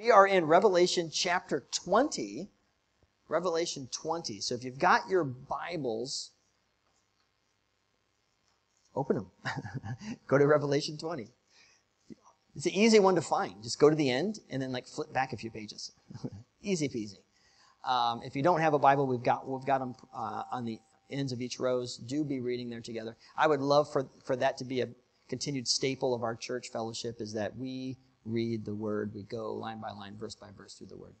We are in Revelation chapter 20. Revelation 20. So if you've got your Bibles, open them. go to Revelation 20. It's an easy one to find. Just go to the end and then like flip back a few pages. easy peasy. Um, if you don't have a Bible, we've got we've got them uh, on the ends of each rows. Do be reading there together. I would love for for that to be a continued staple of our church fellowship. Is that we read the Word. We go line by line, verse by verse through the Word.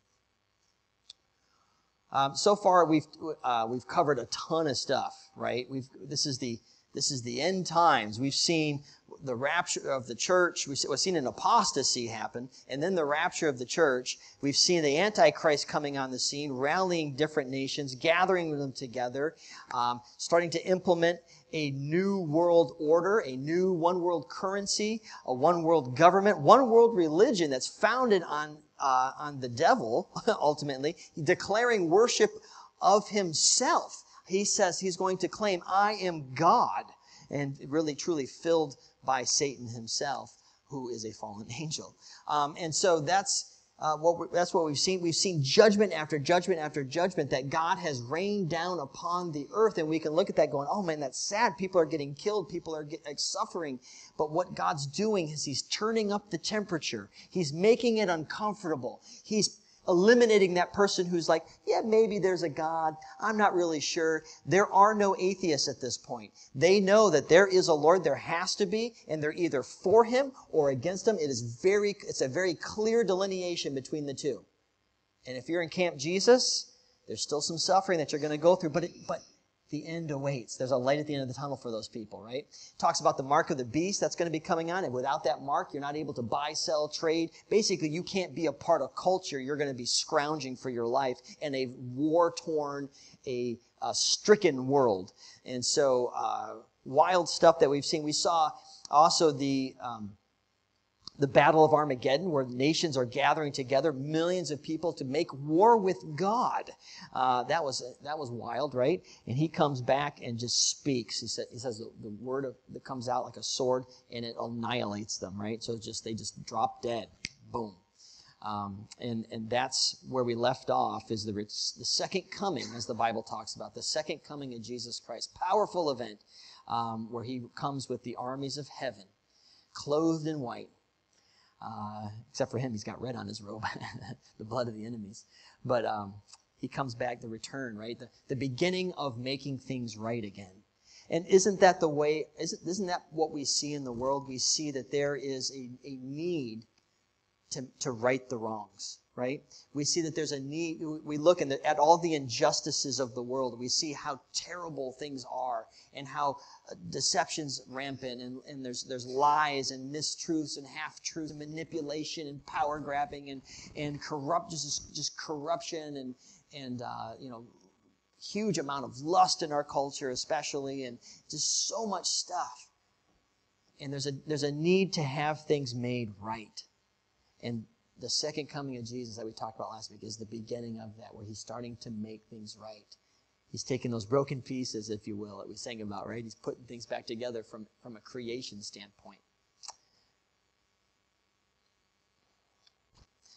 Um, so far, we've uh, we've covered a ton of stuff, right? We've this is the this is the end times. We've seen the rapture of the church. We've seen an apostasy happen, and then the rapture of the church. We've seen the Antichrist coming on the scene, rallying different nations, gathering them together, um, starting to implement a new world order, a new one world currency, a one world government, one world religion that's founded on, uh, on the devil, ultimately, declaring worship of himself. He says he's going to claim, I am God, and really truly filled by Satan himself, who is a fallen angel. Um, and so that's uh, what that's what we've seen. We've seen judgment after judgment after judgment that God has rained down upon the earth, and we can look at that going, "Oh man, that's sad. People are getting killed. People are get, like, suffering." But what God's doing is He's turning up the temperature. He's making it uncomfortable. He's eliminating that person who's like, yeah, maybe there's a God. I'm not really sure. There are no atheists at this point. They know that there is a Lord. There has to be, and they're either for him or against him. It is very, it's a very clear delineation between the two. And if you're in Camp Jesus, there's still some suffering that you're going to go through, but it, but the end awaits. There's a light at the end of the tunnel for those people, right? Talks about the mark of the beast that's going to be coming on, and without that mark, you're not able to buy, sell, trade. Basically, you can't be a part of culture. You're going to be scrounging for your life in a war-torn, a, a stricken world. And so, uh, wild stuff that we've seen. We saw also the um, the Battle of Armageddon, where nations are gathering together, millions of people to make war with God. Uh, that was that was wild, right? And he comes back and just speaks. He, said, he says the, the word of, that comes out like a sword, and it annihilates them, right? So just they just drop dead, boom. Um, and and that's where we left off is the the second coming, as the Bible talks about, the second coming of Jesus Christ, powerful event um, where he comes with the armies of heaven, clothed in white uh, except for him, he's got red on his robe, the blood of the enemies. But um, he comes back, the return, right? The, the beginning of making things right again. And isn't that the way, isn't, isn't that what we see in the world? We see that there is a, a need to, to right the wrongs right? We see that there's a need. We look at all the injustices of the world. We see how terrible things are and how uh, deception's rampant and, and there's, there's lies and mistruths and half-truths and manipulation and power grabbing and, and corrupt, just, just corruption and, and uh, you know, huge amount of lust in our culture especially and just so much stuff. And there's a, there's a need to have things made right. And the second coming of Jesus that we talked about last week is the beginning of that, where he's starting to make things right. He's taking those broken pieces, if you will, that we sang about, right? He's putting things back together from, from a creation standpoint.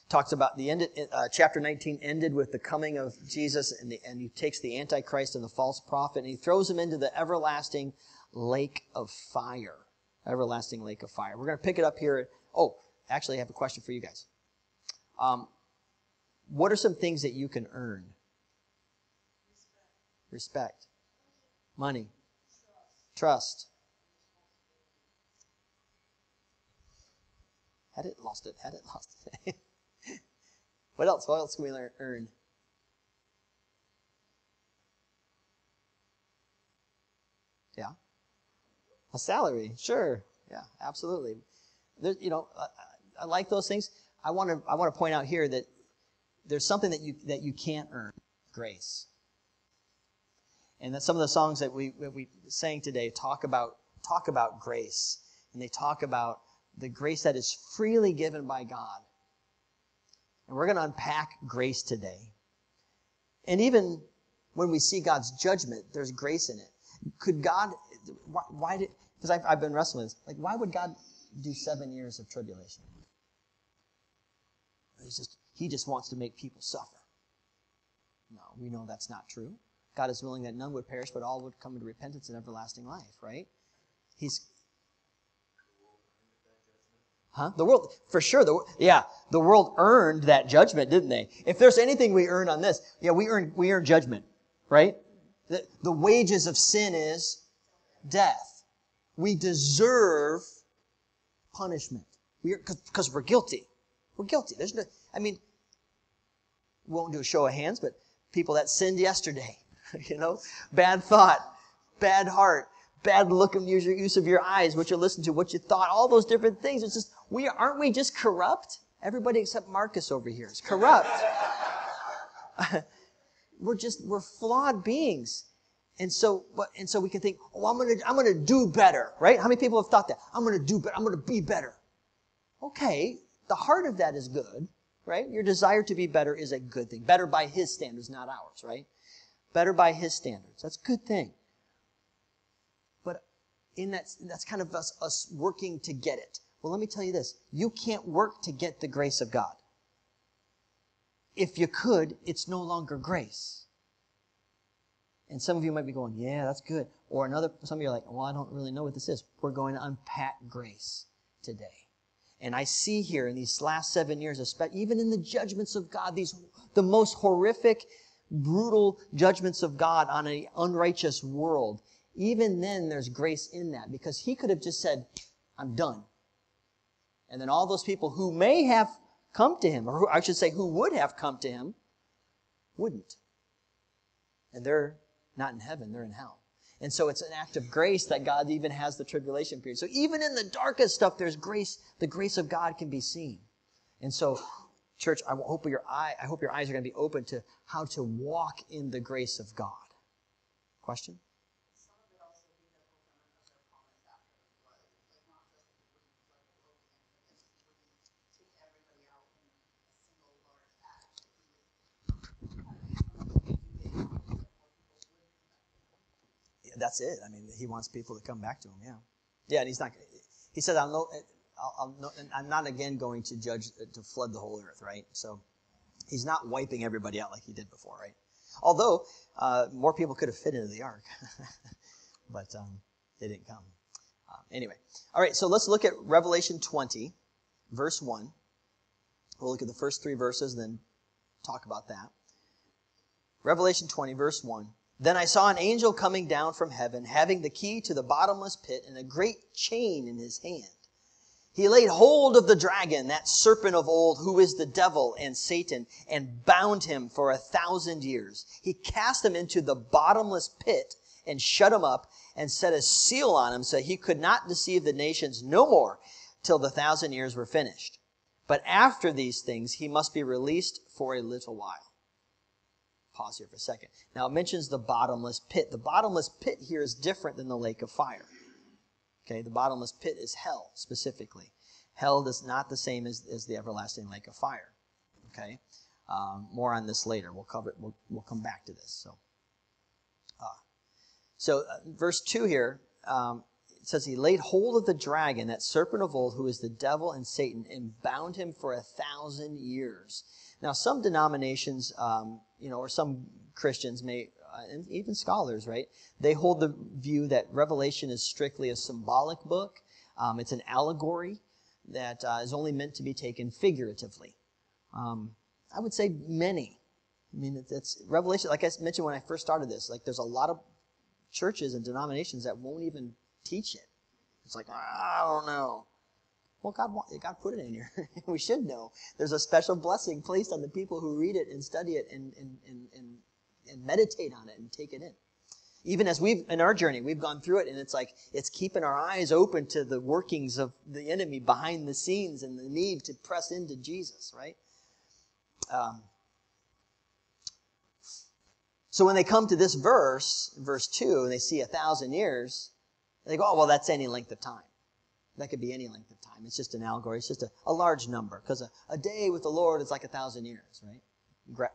Talks about the end, uh, chapter 19 ended with the coming of Jesus, and, the, and he takes the Antichrist and the false prophet, and he throws him into the everlasting lake of fire. Everlasting lake of fire. We're going to pick it up here. Oh, actually, I have a question for you guys. Um, what are some things that you can earn? Respect. Respect. Money. Trust. Trust. Had it lost it? Had it lost it? what else? What else can we earn? Yeah. A salary, sure. Yeah, absolutely. There, you know, I, I like those things. I want to I want to point out here that there's something that you that you can't earn grace. And that some of the songs that we that we sang today talk about talk about grace, and they talk about the grace that is freely given by God. And we're going to unpack grace today. And even when we see God's judgment, there's grace in it. Could God? Why, why did? Because I've, I've been wrestling with this. Like, why would God do seven years of tribulation? He's just, he just wants to make people suffer. No, we know that's not true. God is willing that none would perish, but all would come into repentance and everlasting life, right? He's Huh? The world, for sure, the, yeah, the world earned that judgment, didn't they? If there's anything we earn on this, yeah, we earn, we earn judgment, right? The, the wages of sin is death. We deserve punishment. We because we're guilty. We're guilty. There's no, I mean, we won't do a show of hands, but people that sinned yesterday, you know, bad thought, bad heart, bad look of use of your eyes, what you listened to, what you thought, all those different things. It's just, we aren't we just corrupt? Everybody except Marcus over here is corrupt. we're just, we're flawed beings. And so, and so we can think, oh, I'm gonna, I'm gonna do better, right? How many people have thought that? I'm gonna do better. I'm gonna be better. Okay, the heart of that is good, right? Your desire to be better is a good thing. Better by His standards, not ours, right? Better by His standards. That's a good thing. But in that, that's kind of us, us working to get it. Well, let me tell you this. You can't work to get the grace of God. If you could, it's no longer grace. And some of you might be going, yeah, that's good. Or another, some of you are like, well, I don't really know what this is. We're going to unpack grace today. And I see here in these last seven years, even in the judgments of God, these, the most horrific, brutal judgments of God on an unrighteous world, even then there's grace in that because he could have just said, I'm done. And then all those people who may have come to him, or who, I should say, who would have come to him, wouldn't. And they're not in heaven, they're in hell. And so it's an act of grace that God even has the tribulation period. So even in the darkest stuff, there's grace. The grace of God can be seen. And so, church, I hope your eye, I hope your eyes are going to be open to how to walk in the grace of God. Question? That's it. I mean, he wants people to come back to him. Yeah, yeah. And he's not. He said, "I'll no, I'll, I'll I'm not again going to judge to flood the whole earth." Right. So he's not wiping everybody out like he did before. Right. Although uh, more people could have fit into the ark, but um, they didn't come. Uh, anyway, all right. So let's look at Revelation 20, verse one. We'll look at the first three verses, then talk about that. Revelation 20, verse 1. Then I saw an angel coming down from heaven, having the key to the bottomless pit and a great chain in his hand. He laid hold of the dragon, that serpent of old, who is the devil and Satan, and bound him for a thousand years. He cast him into the bottomless pit and shut him up and set a seal on him so he could not deceive the nations no more till the thousand years were finished. But after these things, he must be released for a little while pause here for a second. Now it mentions the bottomless pit. The bottomless pit here is different than the lake of fire. Okay, the bottomless pit is hell specifically. Hell is not the same as, as the everlasting lake of fire. Okay, um, more on this later. We'll cover it. We'll, we'll come back to this. So, uh, so uh, verse two here um, it says he laid hold of the dragon, that serpent of old, who is the devil and Satan, and bound him for a thousand years. Now, some denominations, um, you know, or some Christians may, uh, and even scholars, right? They hold the view that Revelation is strictly a symbolic book. Um, it's an allegory that uh, is only meant to be taken figuratively. Um, I would say many. I mean, it's, it's Revelation. Like I mentioned when I first started this, like there's a lot of churches and denominations that won't even teach it. It's like I don't know. Well, God, God put it in here. we should know. There's a special blessing placed on the people who read it and study it and, and, and, and, and meditate on it and take it in. Even as we've, in our journey, we've gone through it and it's like, it's keeping our eyes open to the workings of the enemy behind the scenes and the need to press into Jesus, right? Um, so when they come to this verse, verse 2, and they see a thousand years, they go, oh, well, that's any length of time. That could be any length of time. It's just an allegory. It's just a, a large number because a, a day with the Lord is like a thousand years, right?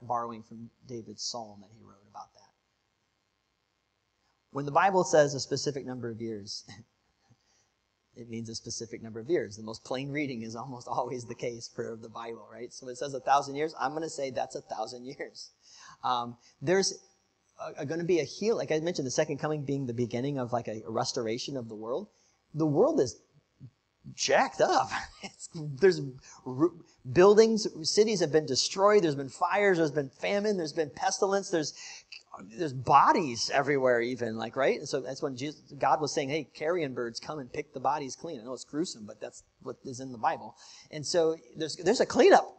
borrowing from David's psalm that he wrote about that. When the Bible says a specific number of years, it means a specific number of years. The most plain reading is almost always the case for the Bible, right? So it says a thousand years. I'm going to say that's a thousand years. Um, there's going to be a heal, like I mentioned, the second coming being the beginning of like a restoration of the world. The world is jacked up. It's, there's r- buildings, cities have been destroyed. There's been fires. There's been famine. There's been pestilence. There's there's bodies everywhere, even like right. And so that's when Jesus, God was saying, "Hey, carrion birds, come and pick the bodies clean." I know it's gruesome, but that's what is in the Bible. And so there's there's a cleanup.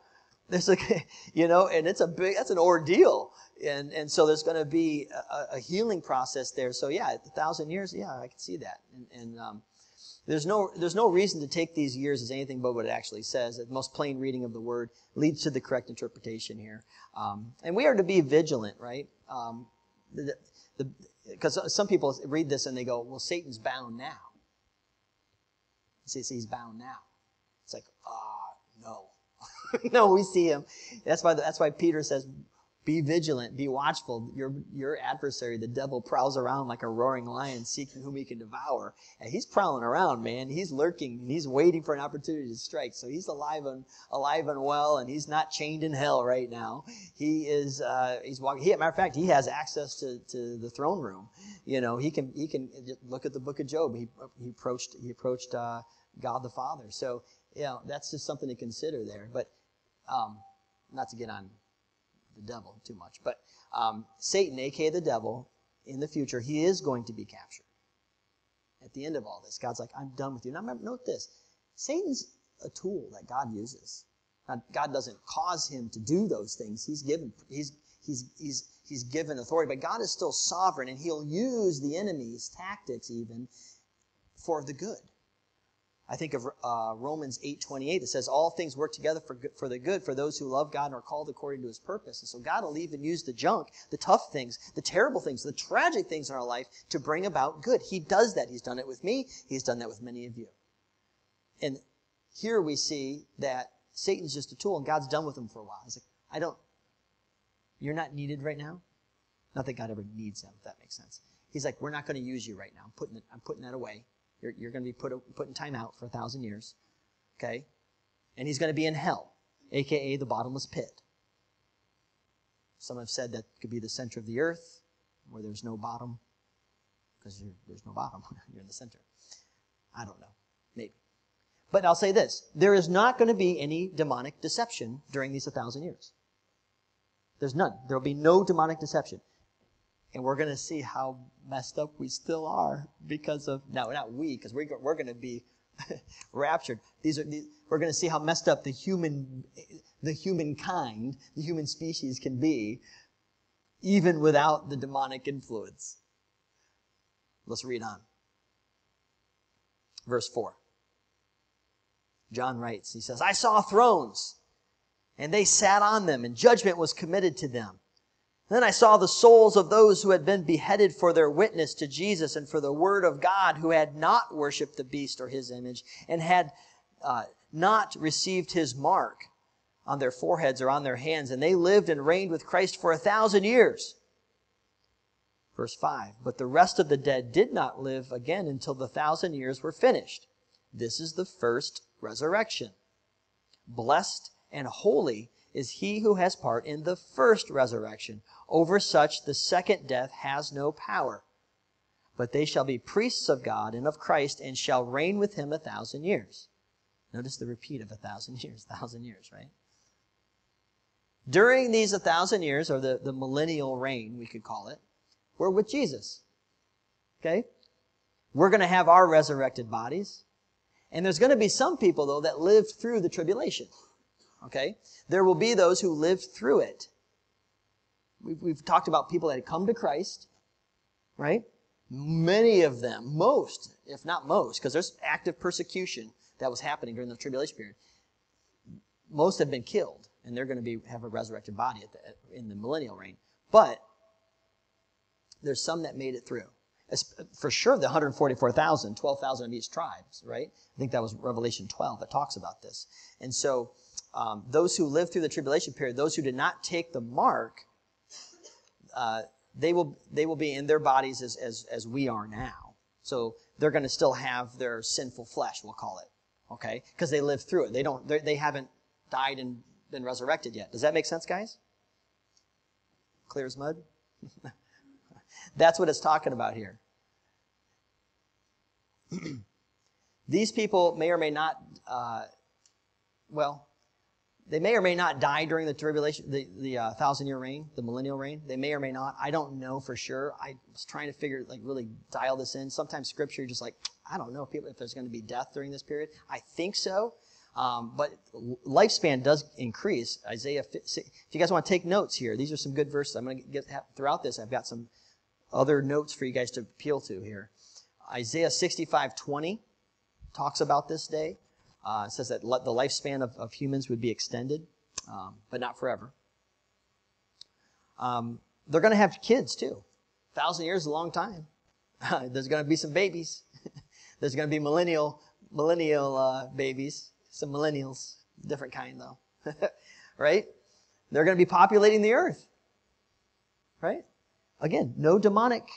There's a you know, and it's a big that's an ordeal. And and so there's going to be a, a, healing process there. So yeah, a thousand years, yeah, I can see that. And, and um, there's no, there's no reason to take these years as anything but what it actually says. The most plain reading of the word leads to the correct interpretation here. Um, and we are to be vigilant, right? Um, because some people read this and they go, well, Satan's bound now. See, he's bound now. It's like, ah, uh, no. no, we see him. That's why, that's why Peter says, be vigilant, be watchful. Your, your adversary, the devil, prowls around like a roaring lion seeking whom he can devour. And he's prowling around, man. He's lurking and he's waiting for an opportunity to strike. So he's alive and alive and well, and he's not chained in hell right now. He is uh, he's walking. He, matter of fact, he has access to, to the throne room. You know, he can he can look at the book of Job. He he approached he approached uh, God the Father. So you know, that's just something to consider there. But um, not to get on the devil too much. But um, Satan, aka the devil, in the future, he is going to be captured. At the end of all this, God's like, I'm done with you. Now, remember, note this Satan's a tool that God uses. Now, God doesn't cause him to do those things. He's given, he's, he's, he's, he's given authority, but God is still sovereign, and he'll use the enemy's tactics even for the good. I think of uh, Romans 8:28 that says all things work together for good, for the good for those who love God and are called according to His purpose. And so God will even use the junk, the tough things, the terrible things, the tragic things in our life to bring about good. He does that. He's done it with me. He's done that with many of you. And here we see that Satan's just a tool, and God's done with him for a while. He's like, I don't. You're not needed right now. Not that God ever needs him, if that makes sense. He's like, we're not going to use you right now. I'm putting I'm putting that away. You're, you're going to be put, put in time out for a thousand years. Okay? And he's going to be in hell, aka the bottomless pit. Some have said that could be the center of the earth, where there's no bottom, because there's no bottom. you're in the center. I don't know. Maybe. But I'll say this there is not going to be any demonic deception during these 1,000 years. There's none. There will be no demonic deception. And we're going to see how messed up we still are because of, no, not we, because we're, we're going to be raptured. These are, these, we're going to see how messed up the human, the humankind, the human species can be, even without the demonic influence. Let's read on. Verse 4. John writes, he says, I saw thrones, and they sat on them, and judgment was committed to them. Then I saw the souls of those who had been beheaded for their witness to Jesus and for the word of God, who had not worshiped the beast or his image, and had uh, not received his mark on their foreheads or on their hands. And they lived and reigned with Christ for a thousand years. Verse 5 But the rest of the dead did not live again until the thousand years were finished. This is the first resurrection. Blessed and holy is he who has part in the first resurrection. Over such the second death has no power. But they shall be priests of God and of Christ and shall reign with him a thousand years. Notice the repeat of a thousand years, thousand years, right? During these a thousand years, or the, the millennial reign, we could call it, we're with Jesus. Okay? We're going to have our resurrected bodies. And there's going to be some people, though, that lived through the tribulation. Okay? There will be those who live through it. We've, we've talked about people that had come to Christ, right? Many of them, most, if not most, because there's active persecution that was happening during the tribulation period. Most have been killed, and they're going to be have a resurrected body the, in the millennial reign. But there's some that made it through. For sure, the 144,000, 12,000 of each tribes, right? I think that was Revelation 12 that talks about this. And so um, those who lived through the tribulation period, those who did not take the mark, uh, they will they will be in their bodies as, as as we are now. So they're going to still have their sinful flesh, we'll call it. Okay? Because they lived through it. They don't, they haven't died and been resurrected yet. Does that make sense, guys? Clear as mud? That's what it's talking about here. These people may or may not, uh, well, they may or may not die during the tribulation, the, the uh, thousand year reign, the millennial reign. They may or may not. I don't know for sure. I was trying to figure, like, really dial this in. Sometimes scripture, just like, I don't know if, people, if there's going to be death during this period. I think so. Um, but lifespan does increase. Isaiah, if you guys want to take notes here, these are some good verses. I'm going to get throughout this. I've got some other notes for you guys to appeal to here. Isaiah 65 20 talks about this day. Uh, says that the lifespan of, of humans would be extended, um, but not forever. Um, they're going to have kids too. A thousand years is a long time. There's going to be some babies. There's going to be millennial millennial uh, babies, some millennials, different kind though, right? They're going to be populating the earth, right? Again, no demonic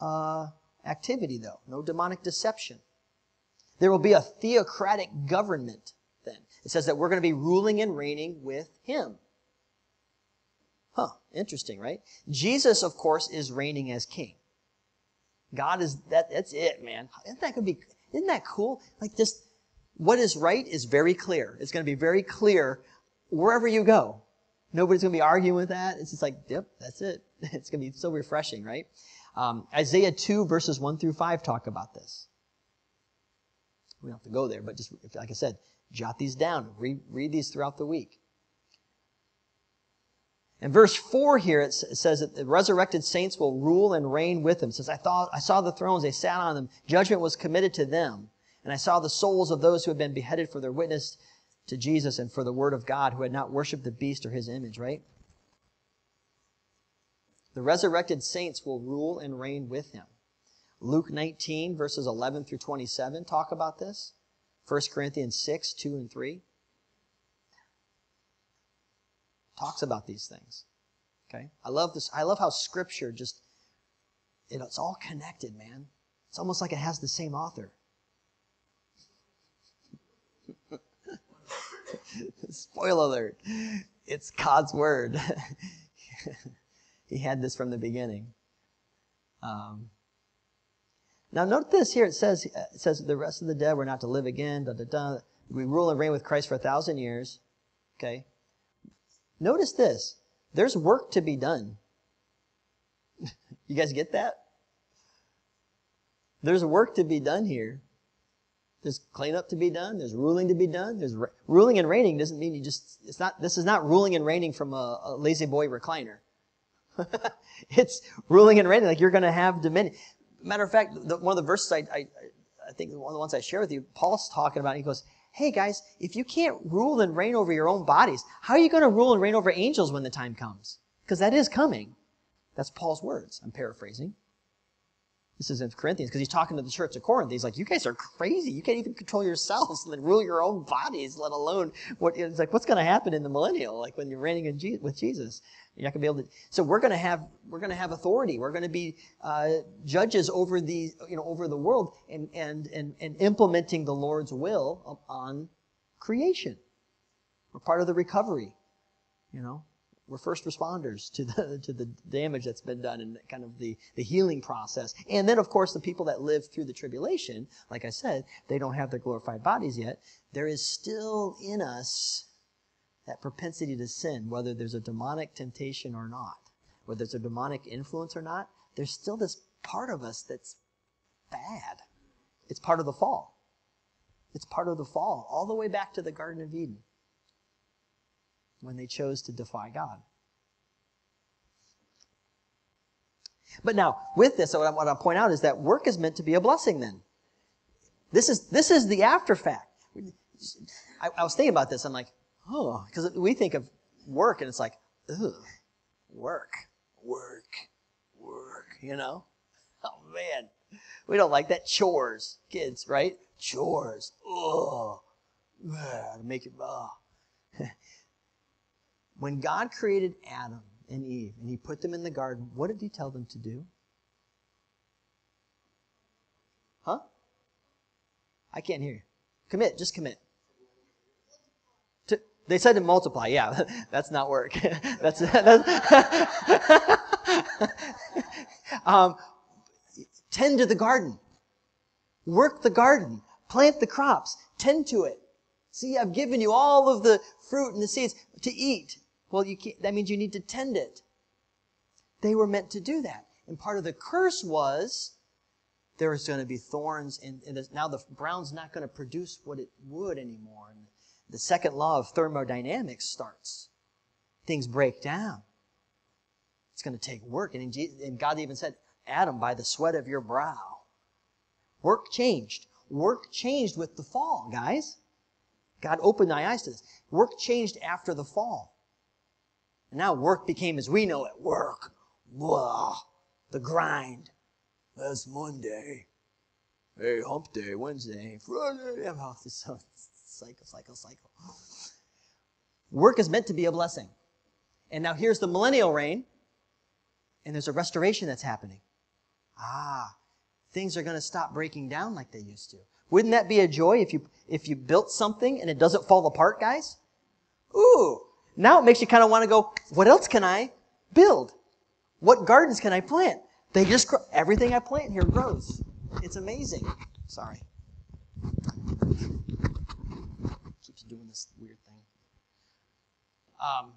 uh, activity though, no demonic deception. There will be a theocratic government then. It says that we're going to be ruling and reigning with him. Huh, interesting, right? Jesus, of course, is reigning as king. God is that that's it, man. Isn't that gonna be isn't that cool? Like this what is right is very clear. It's gonna be very clear wherever you go. Nobody's gonna be arguing with that. It's just like, yep, that's it. It's gonna be so refreshing, right? Um, Isaiah 2 verses 1 through 5 talk about this. We don't have to go there, but just like I said, jot these down. Read, read these throughout the week. In verse 4 here, it says that the resurrected saints will rule and reign with him. Says, I, thought, I saw the thrones, they sat on them. Judgment was committed to them. And I saw the souls of those who had been beheaded for their witness to Jesus and for the word of God, who had not worshiped the beast or his image, right? The resurrected saints will rule and reign with him. Luke 19, verses 11 through 27 talk about this. 1 Corinthians 6, 2 and 3 talks about these things. Okay? I love this. I love how scripture just, you know, it's all connected, man. It's almost like it has the same author. Spoiler alert. It's God's word. he had this from the beginning. Um, now, note this here. It says, uh, it says, the rest of the dead were not to live again. Da, da, da. We rule and reign with Christ for a thousand years. Okay. Notice this. There's work to be done. you guys get that? There's work to be done here. There's cleanup to be done. There's ruling to be done. There's re- ruling and reigning doesn't mean you just, it's not, this is not ruling and reigning from a, a La-Z-Boy recliner. it's ruling and reigning like you're going to have dominion. Matter of fact, the, one of the verses I, I, I think one of the ones I share with you, Paul's talking about, he goes, hey guys, if you can't rule and reign over your own bodies, how are you going to rule and reign over angels when the time comes? Because that is coming. That's Paul's words. I'm paraphrasing. This is in Corinthians because he's talking to the church of Corinth. He's like, you guys are crazy. You can't even control yourselves and rule your own bodies, let alone what, it's like, what's going to happen in the millennial? Like when you're reigning Je- with Jesus. You're not going to be able to. So we're going to have we're going to have authority. We're going to be uh, judges over the you know over the world and and and and implementing the Lord's will on creation. We're part of the recovery. You know, we're first responders to the to the damage that's been done and kind of the the healing process. And then of course the people that live through the tribulation, like I said, they don't have their glorified bodies yet. There is still in us that propensity to sin, whether there's a demonic temptation or not, whether there's a demonic influence or not, there's still this part of us that's bad. It's part of the fall. It's part of the fall, all the way back to the Garden of Eden when they chose to defy God. But now, with this, what I want to point out is that work is meant to be a blessing then. This is, this is the after fact. I, I was thinking about this. I'm like, oh, because we think of work and it's like, ugh, work, work, work, you know? Oh man, we don't like that. Chores, kids, right? Chores. Oh, make it, oh. when God created Adam and Eve and he put them in the garden, what did he tell them to do? Huh? I can't hear you. Commit, just commit. They said to multiply. Yeah, that's not work. that's, that's um, tend to the garden. Work the garden. Plant the crops. Tend to it. See, I've given you all of the fruit and the seeds to eat. Well, you that means you need to tend it. They were meant to do that. And part of the curse was there's going to be thorns, and, and now the brown's not going to produce what it would anymore. And the second law of thermodynamics starts. Things break down. It's going to take work. And, and God even said, Adam, by the sweat of your brow. Work changed. Work changed with the fall, guys. God opened my eyes to this. Work changed after the fall. And now work became as we know it work. Blah. The grind. That's Monday. Hey, hump day, Wednesday, Friday. I'm off cycle, cycle, cycle. Work is meant to be a blessing. And now here's the millennial reign, and there's a restoration that's happening. Ah, things are going to stop breaking down like they used to. Wouldn't that be a joy if you if you built something and it doesn't fall apart, guys? Ooh, now it makes you kind of want to go, what else can I build? What gardens can I plant? They just grow. Everything I plant here grows. It's amazing. Sorry. Keeps doing this weird thing. Um,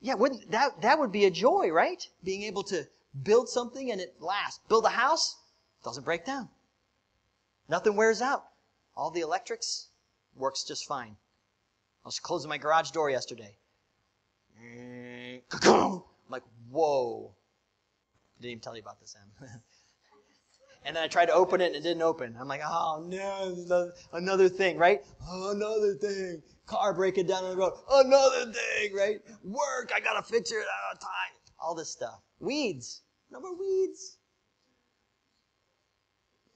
yeah, wouldn't that that would be a joy, right? Being able to build something and it lasts. Build a house, doesn't break down. Nothing wears out. All the electrics works just fine. I was closing my garage door yesterday. I'm like, whoa. Didn't even tell you about this, Em. and then I tried to open it and it didn't open. I'm like, oh no, another thing, right? Oh, another thing. Car breaking down on the road. Another thing, right? Work, I gotta fix it out of time. All this stuff. Weeds. No more weeds.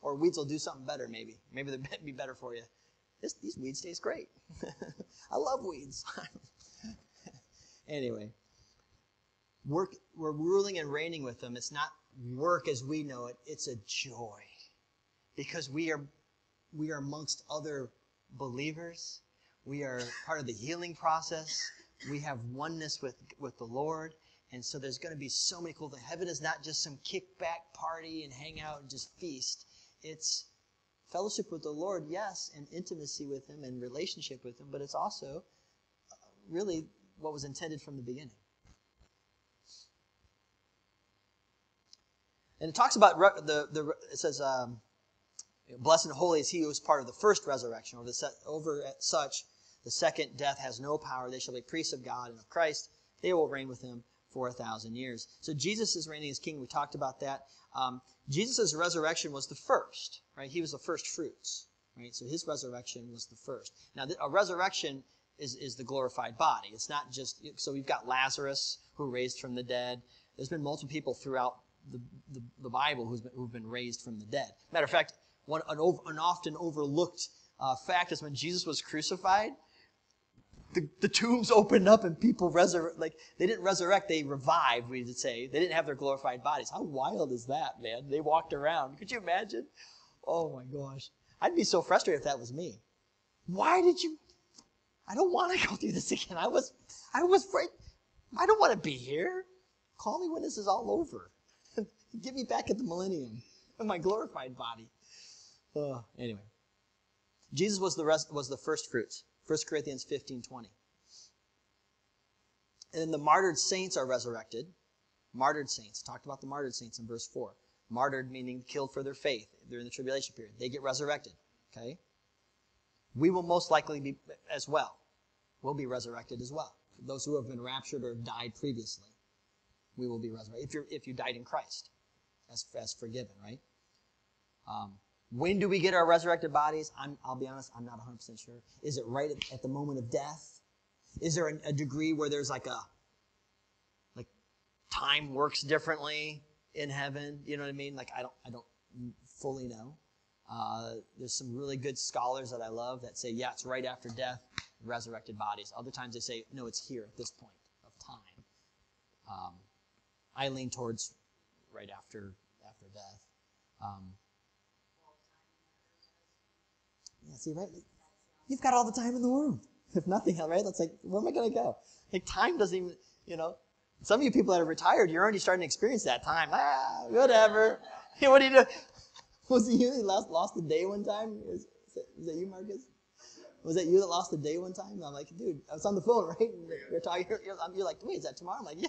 Or weeds will do something better, maybe. Maybe they'll be better for you. This, these weeds taste great. I love weeds. Anyway, work, we're ruling and reigning with them. It's not work as we know it, it's a joy. Because we are, we are amongst other believers. We are part of the healing process. We have oneness with, with the Lord. And so there's going to be so many cool things. Heaven is not just some kickback party and hang out and just feast. It's fellowship with the Lord, yes, and intimacy with Him and relationship with Him, but it's also uh, really what was intended from the beginning. And it talks about re- the, the it says, um, blessed and holy is he who is part of the first resurrection. Over, the, over such, the second death has no power. They shall be priests of God and of Christ. They will reign with him for a thousand years. So Jesus is reigning as king. We talked about that. Um, Jesus' resurrection was the first, right? He was the first fruits, right? So his resurrection was the first. Now, a resurrection is, is the glorified body. It's not just, so we've got Lazarus who raised from the dead. There's been multiple people throughout the, the, the Bible who's been, who've been raised from the dead. Matter of fact, one, an, over, an often overlooked uh, fact is when Jesus was crucified, the, the tombs opened up and people resurrect. Like they didn't resurrect, they revived. We would say they didn't have their glorified bodies. How wild is that, man? They walked around. Could you imagine? Oh my gosh, I'd be so frustrated if that was me. Why did you? I don't want to go through this again. I was, I was afraid. I don't want to be here. Call me when this is all over. Get me back at the millennium in my glorified body. Uh, anyway, Jesus was the rest, was the first fruits. 1 Corinthians 15 20. And then the martyred saints are resurrected. Martyred saints. Talked about the martyred saints in verse 4. Martyred meaning killed for their faith during the tribulation period. They get resurrected. Okay? We will most likely be as well. We'll be resurrected as well. Those who have been raptured or died previously, we will be resurrected. If, you're, if you died in Christ as, as forgiven, right? Um, when do we get our resurrected bodies? I will be honest, I'm not 100% sure. Is it right at, at the moment of death? Is there a, a degree where there's like a, like time works differently in heaven? You know what I mean? Like I don't, I don't fully know. Uh, there's some really good scholars that I love that say, yeah, it's right after death, resurrected bodies. Other times they say, no, it's here at this point of time. Um, I lean towards right after after death. Um, Yeah, see, right? You've got all the time in the world. If nothing else, right? That's like, where am I going to go? Like, time doesn't even, you know. Some of you people that are retired, you're already starting to experience that time. Ah, whatever. What do you do? Was it you that lost, lost a day one time? Is, is, that you, Marcus? Was that you that lost a day one time? I'm like, dude, I was on the phone, right? You're talking. You're, you're like, wait, is that tomorrow? I'm like, yeah.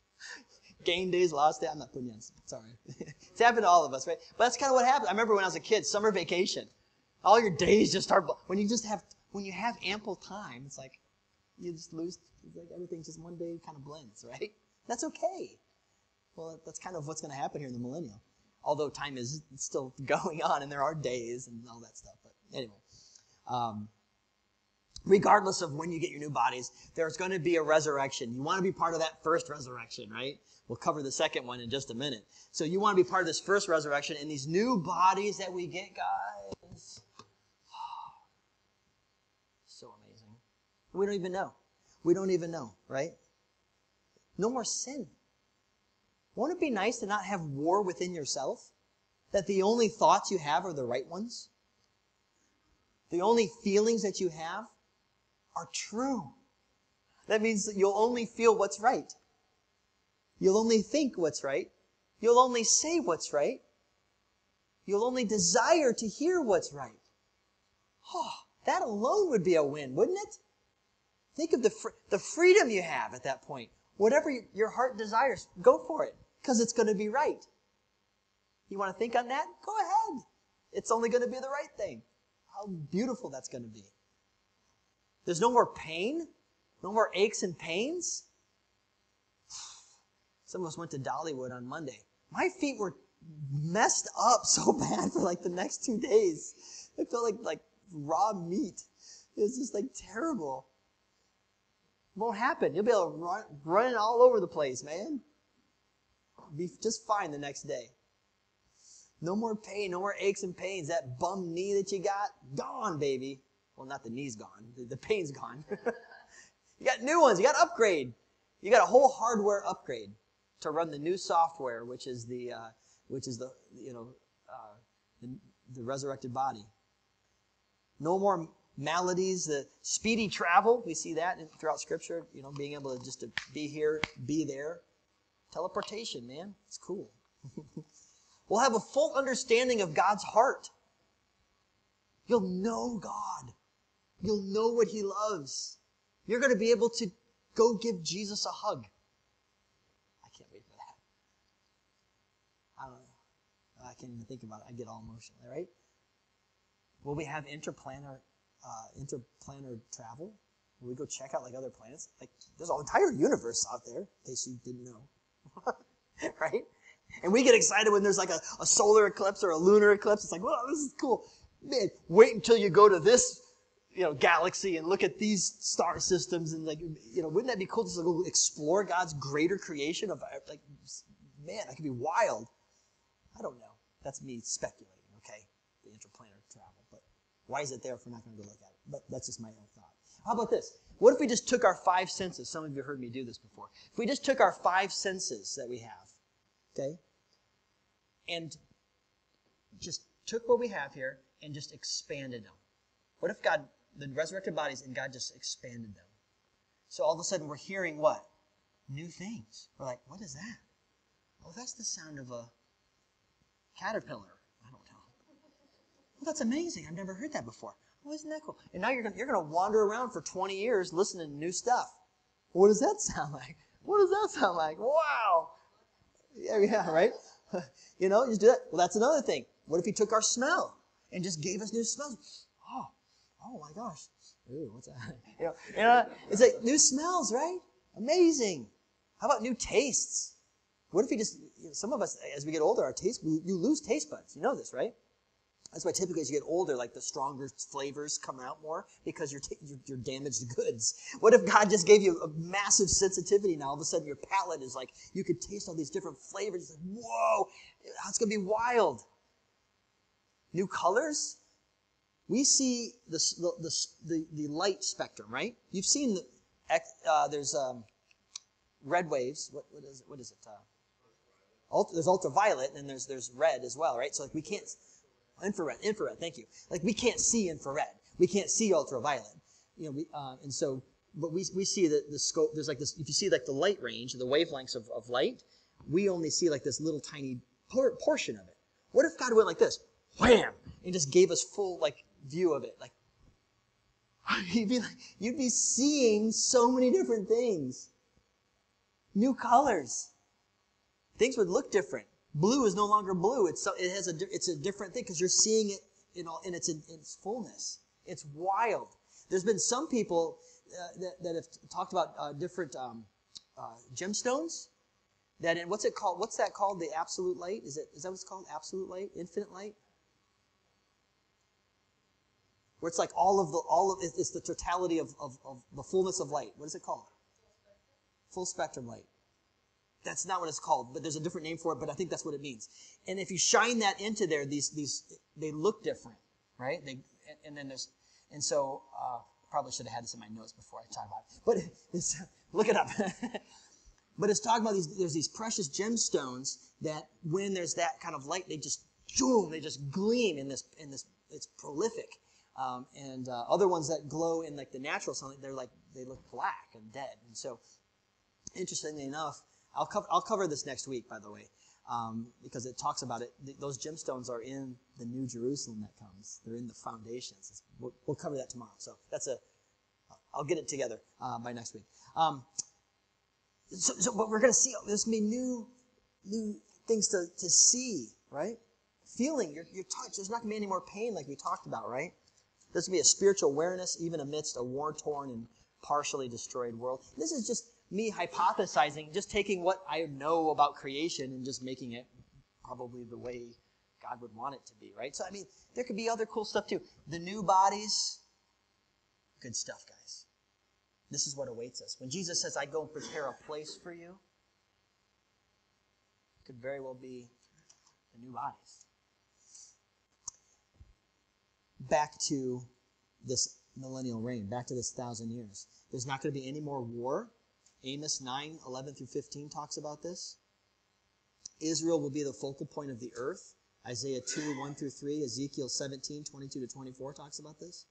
Gain days, lost day. I'm not putting you on. Sorry. it's happened to all of us, right? But that's kind of what happened. I remember when I was a kid, summer vacation. All your days just start. When you just have when you have ample time, it's like you just lose. Like everything just one day kind of blends, right? That's okay. Well, that's kind of what's going to happen here in the millennial. Although time is still going on and there are days and all that stuff. But anyway, um, regardless of when you get your new bodies, there's going to be a resurrection. You want to be part of that first resurrection, right? We'll cover the second one in just a minute. So you want to be part of this first resurrection and these new bodies that we get, guys. so amazing. We don't even know. We don't even know, right? No more sin. Won't it be nice to not have war within yourself? That the only thoughts you have are the right ones? The only feelings that you have are true. That means that you'll only feel what's right. You'll only think what's right. You'll only say what's right. You'll only desire to hear what's right. Oh, that alone would be a win, wouldn't it? Think of the, fr- the freedom you have at that point. Whatever your heart desires, go for it, because it's going to be right. You want to think on that? Go ahead. It's only going to be the right thing. How beautiful that's going to be. There's no more pain, no more aches and pains. Some of us went to Dollywood on Monday. My feet were messed up so bad for like the next two days. It felt like like raw meat. It was just like terrible. It won't happen. You'll be able to run running all over the place, man. Be just fine the next day. No more pain, no more aches and pains. That bum knee that you got, gone, baby. Well, not the knee's gone. The, the pain's gone. you got new ones. You got upgrade. You got a whole hardware upgrade to run the new software, which is the, uh, which is the, you know, uh, the, the resurrected body. No more maladies, the speedy travel. We see that throughout Scripture. You know, being able to just to be here, be there. Teleportation, man, it's cool. We'll have a full understanding of God's heart. You'll know God. You'll know what He loves. You're going to be able to go give Jesus a hug. I can't wait for that. I don't know. I can't even think about it. I get all emotional, right? Will we have interplanar, uh, interplanar travel? Will we go check out like other planets? Like, there's an entire universe out there, in case you didn't know. right? And we get excited when there's like a, a solar eclipse or a lunar eclipse. It's like, whoa, this is cool. Man, wait until you go to this, you know, galaxy and look at these star systems and like, you know, wouldn't that be cool to go explore God's greater creation of like, man, that could be wild. I don't know. That's me speculating, okay? The interplanar travel. But why is it there if we're not going to go look at it? But that's just my own thought. How about this? What if we just took our five senses? Some of you heard me do this before. If we just took our five senses that we have, okay, and just took what we have here and just expanded them. What if God, the resurrected bodies, and God just expanded them? So all of a sudden we're hearing what? New things. We're like, what is that? Oh, that's the sound of a caterpillar. I don't know. Well, that's amazing. I've never heard that before. Oh, isn't that cool? And now you're going you're going to wander around for 20 years listening to new stuff. What does that sound like? What does that sound like? Wow. Yeah, yeah right? you know, just do that. Well, that's another thing. What if he took our smell and just gave us new smells? Oh, oh my gosh. Ooh, what's that? You know, you know, it's like new smells, right? Amazing. How about new tastes? What if he just, you know, some of us, as we get older, our taste, you lose taste buds. You know this, right? That's why typically as you get older, like the stronger flavors come out more because you're, t- you're, you're, damaged goods. What if God just gave you a massive sensitivity now? All of a sudden your palate is like, you could taste all these different flavors. Like, whoa, it's going to be wild. New colors? We see the, the, the, the, light spectrum, right? You've seen the, uh, there's um, red waves. What, what is it? What is it? Uh, there's ultraviolet and then there's, there's red as well, right? So like we can't, infrared, infrared. Thank you. Like we can't see infrared. We can't see ultraviolet. You know, we, uh, and so, but we, we see that the scope. There's like this. If you see like the light range, the wavelengths of, of light, we only see like this little tiny por- portion of it. What if God went like this, wham, and just gave us full like view of it? Like you'd be like, you'd be seeing so many different things, new colors. Things would look different. Blue is no longer blue. It's it has a it's a different thing because you're seeing it in all in its in its fullness. It's wild. There's been some people uh, that, that have talked about uh, different um, uh, gemstones. That in what's it called? What's that called? The absolute light? Is it is that what's called? Absolute light? Infinite light? Where it's like all of the all of it's the totality of, of, of the fullness of light. What is it called? Full spectrum light. That's not what it's called, but there's a different name for it, but I think that's what it means. And if you shine that into there, these these they look different, right? They and then there's and so uh, probably should have had this in my notes before I talk about it. But look it up. but it's talking about these there's these precious gemstones that when there's that kind of light, they just boom, they just gleam in this in this it's prolific. Um, and uh, other ones that glow in like the natural sunlight, they're like they look black and dead. And so, interestingly enough, I'll cover, I'll cover this next week, by the way, um, because it talks about it. Th- those gemstones are in the New Jerusalem that comes. They're in the foundations. We'll, we'll, cover that tomorrow. So that's a. I'll get it together uh, by next week. Um, so, so, but we're going to see. There's going to be new, new things to, to see, right? Feeling your, your touch. There's not going to be any more pain like we talked about, right? There's going to be a spiritual awareness even amidst a war torn and partially destroyed world. This is just me hypothesizing, just taking what I know about creation and just making it probably the way God would want it to be, right? So, I mean, there could be other cool stuff too. The new bodies, good stuff, guys. This is what awaits us. When Jesus says, I go and prepare a place for you, it could very well be the new bodies. Back to this millennial reign, back to this thousand years. There's not going to be any more war. Amos 9, 11 through 15 talks about this. Israel will be the focal point of the earth. Isaiah 2, 1 through 3. Ezekiel 17, 22 to 24 talks about this.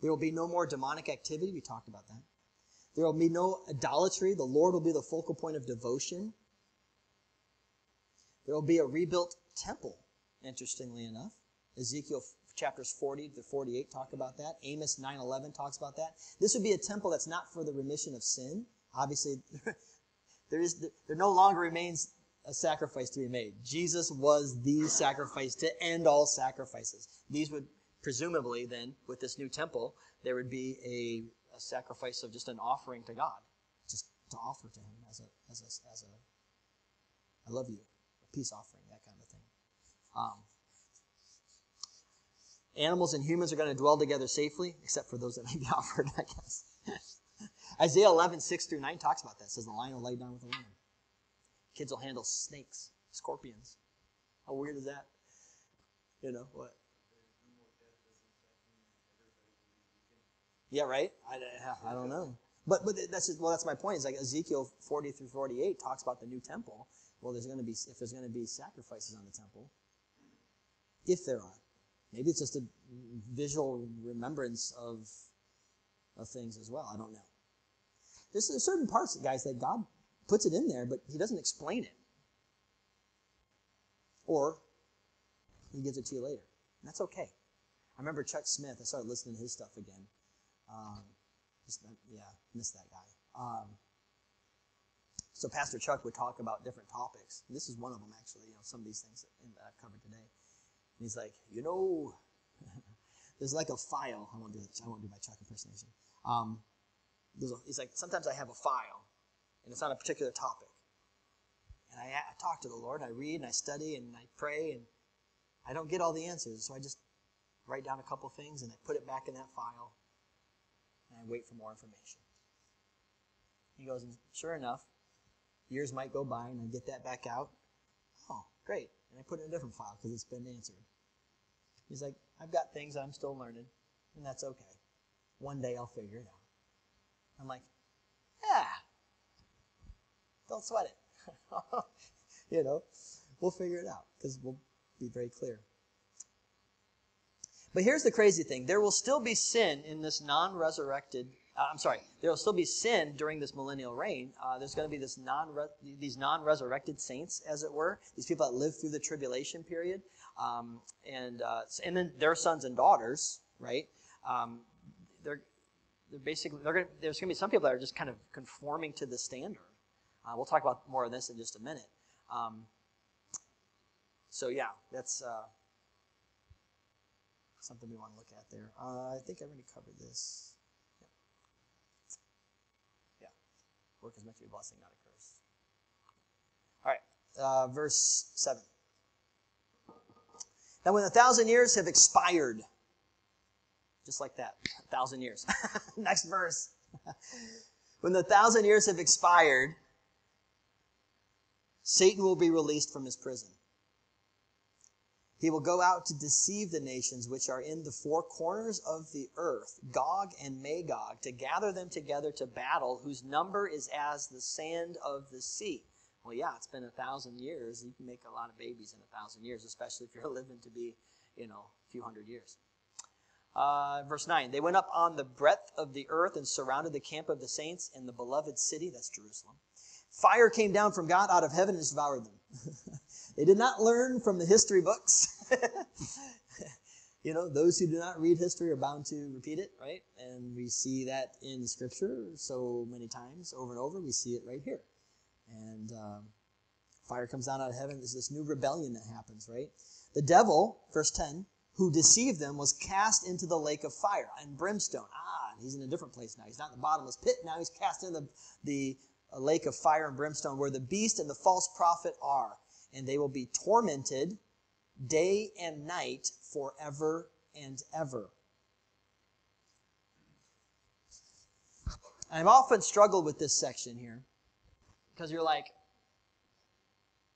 There will be no more demonic activity. We talked about that. There will be no idolatry. The Lord will be the focal point of devotion. There will be a rebuilt temple, interestingly enough. Ezekiel chapters 40 to 48 talk about that. Amos 9:11 talks about that. This would be a temple that's not for the remission of sin. Obviously, there is there no longer remains a sacrifice to be made. Jesus was the sacrifice to end all sacrifices. These would presumably then, with this new temple, there would be a, a sacrifice of just an offering to God, just to offer to Him as a as a as a I love you, a peace offering, that kind of thing. Um, animals and humans are going to dwell together safely, except for those that may be offered, I guess. Isaiah 11, 6 through 9 talks about that. It says the lion will lay down with the lamb. Kids will handle snakes, scorpions. How weird is that? You know, what? Yeah, right? I, I don't know. But but that's just, well, that's my point. Is like Ezekiel 40 through 48 talks about the new temple. Well, there's going to be if there's going to be sacrifices on the temple, if there are, maybe it's just a visual remembrance of of things as well. I don't know. There's, certain parts, guys, that God puts it in there, but He doesn't explain it, or He gives it to you later. And that's okay. I remember Chuck Smith. I started listening to his stuff again. Um, just, yeah, missed that guy. Um, so Pastor Chuck would talk about different topics. This is one of them, actually. You know, some of these things that, I've covered today. And he's like, you know, there's like a file. I won't do it. I won't do my Chuck impersonation. Um, he's like, sometimes I have a file, and it's on a particular topic. And I, I talk to the Lord. and I read and I study and I pray, and I don't get all the answers. So I just write down a couple things and I put it back in that file, and I wait for more information. He goes, and sure enough, years might go by, and I get that back out. Oh, great. And I put it in a different file because it's been answered. He's like, I've got things I'm still learning, and that's okay. One day I'll figure it out. I'm like, yeah, don't sweat it. you know, we'll figure it out because we'll be very clear. But here's the crazy thing there will still be sin in this non resurrected. Uh, I'm sorry, there will still be sin during this millennial reign. Uh, there's going to be this non these non resurrected saints, as it were, these people that live through the tribulation period, um, and uh, and then their sons and daughters, right? Um, they're they're basically they're gonna, there's going to be some people that are just kind of conforming to the standard. Uh, we'll talk about more of this in just a minute. Um, so yeah, that's uh, something we want to look at there. Uh, I think I already covered this. Yeah. yeah. Work is meant to be a blessing, not a curse. All right, uh, verse 7. Now, when a thousand years have expired, just like that, a thousand years. Next verse. when the thousand years have expired, Satan will be released from his prison he will go out to deceive the nations which are in the four corners of the earth, Gog and Magog, to gather them together to battle, whose number is as the sand of the sea. Well, yeah, it's been a thousand years. You can make a lot of babies in a thousand years, especially if you're living to be, you know, a few hundred years. Uh, verse 9 They went up on the breadth of the earth and surrounded the camp of the saints in the beloved city, that's Jerusalem. Fire came down from God out of heaven and devoured them. They did not learn from the history books. you know, those who do not read history are bound to repeat it, right? And we see that in Scripture so many times, over and over. We see it right here. And um, fire comes down out of heaven. There's this new rebellion that happens, right? The devil, verse 10, who deceived them was cast into the lake of fire and brimstone. Ah, he's in a different place now. He's not in the bottomless pit. Now he's cast into the, the lake of fire and brimstone where the beast and the false prophet are and they will be tormented day and night forever and ever. I've often struggled with this section here because you're like,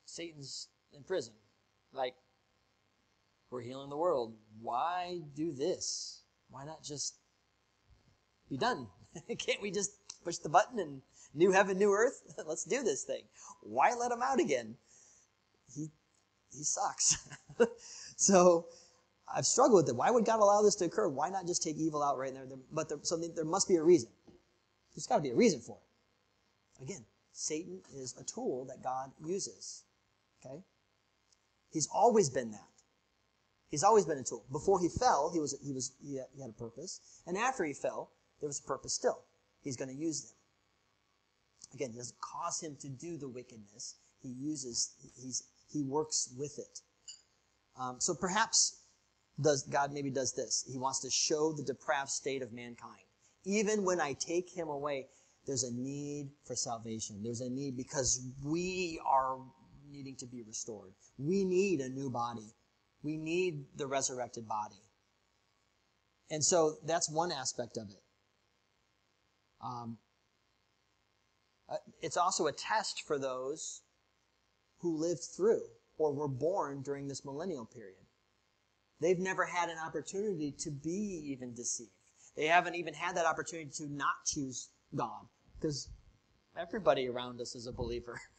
Satan's in prison. Like, we're healing the world. Why do this? Why not just be done? Can't we just push the button and new heaven, new earth? Let's do this thing. Why let him out again? he he sucks. so I've struggled with it. Why would God allow this to occur? Why not just take evil out right there? But there, so there must be a reason. There's got to be a reason for it. Again, Satan is a tool that God uses. Okay? He's always been that. He's always been a tool. Before he fell, he was he was he had, a purpose, and after he fell, there was a purpose still. He's going to use them. Again, he doesn't cause him to do the wickedness. He uses he's he works with it. Um, so perhaps does God maybe does this. He wants to show the depraved state of mankind. Even when I take him away, there's a need for salvation. There's a need because we are needing to be restored. We need a new body. We need the resurrected body. And so that's one aspect of it. Um, uh, it's also a test for those who lived through or were born during this millennial period. They've never had an opportunity to be even deceived. They haven't even had that opportunity to not choose God because everybody around us is a believer.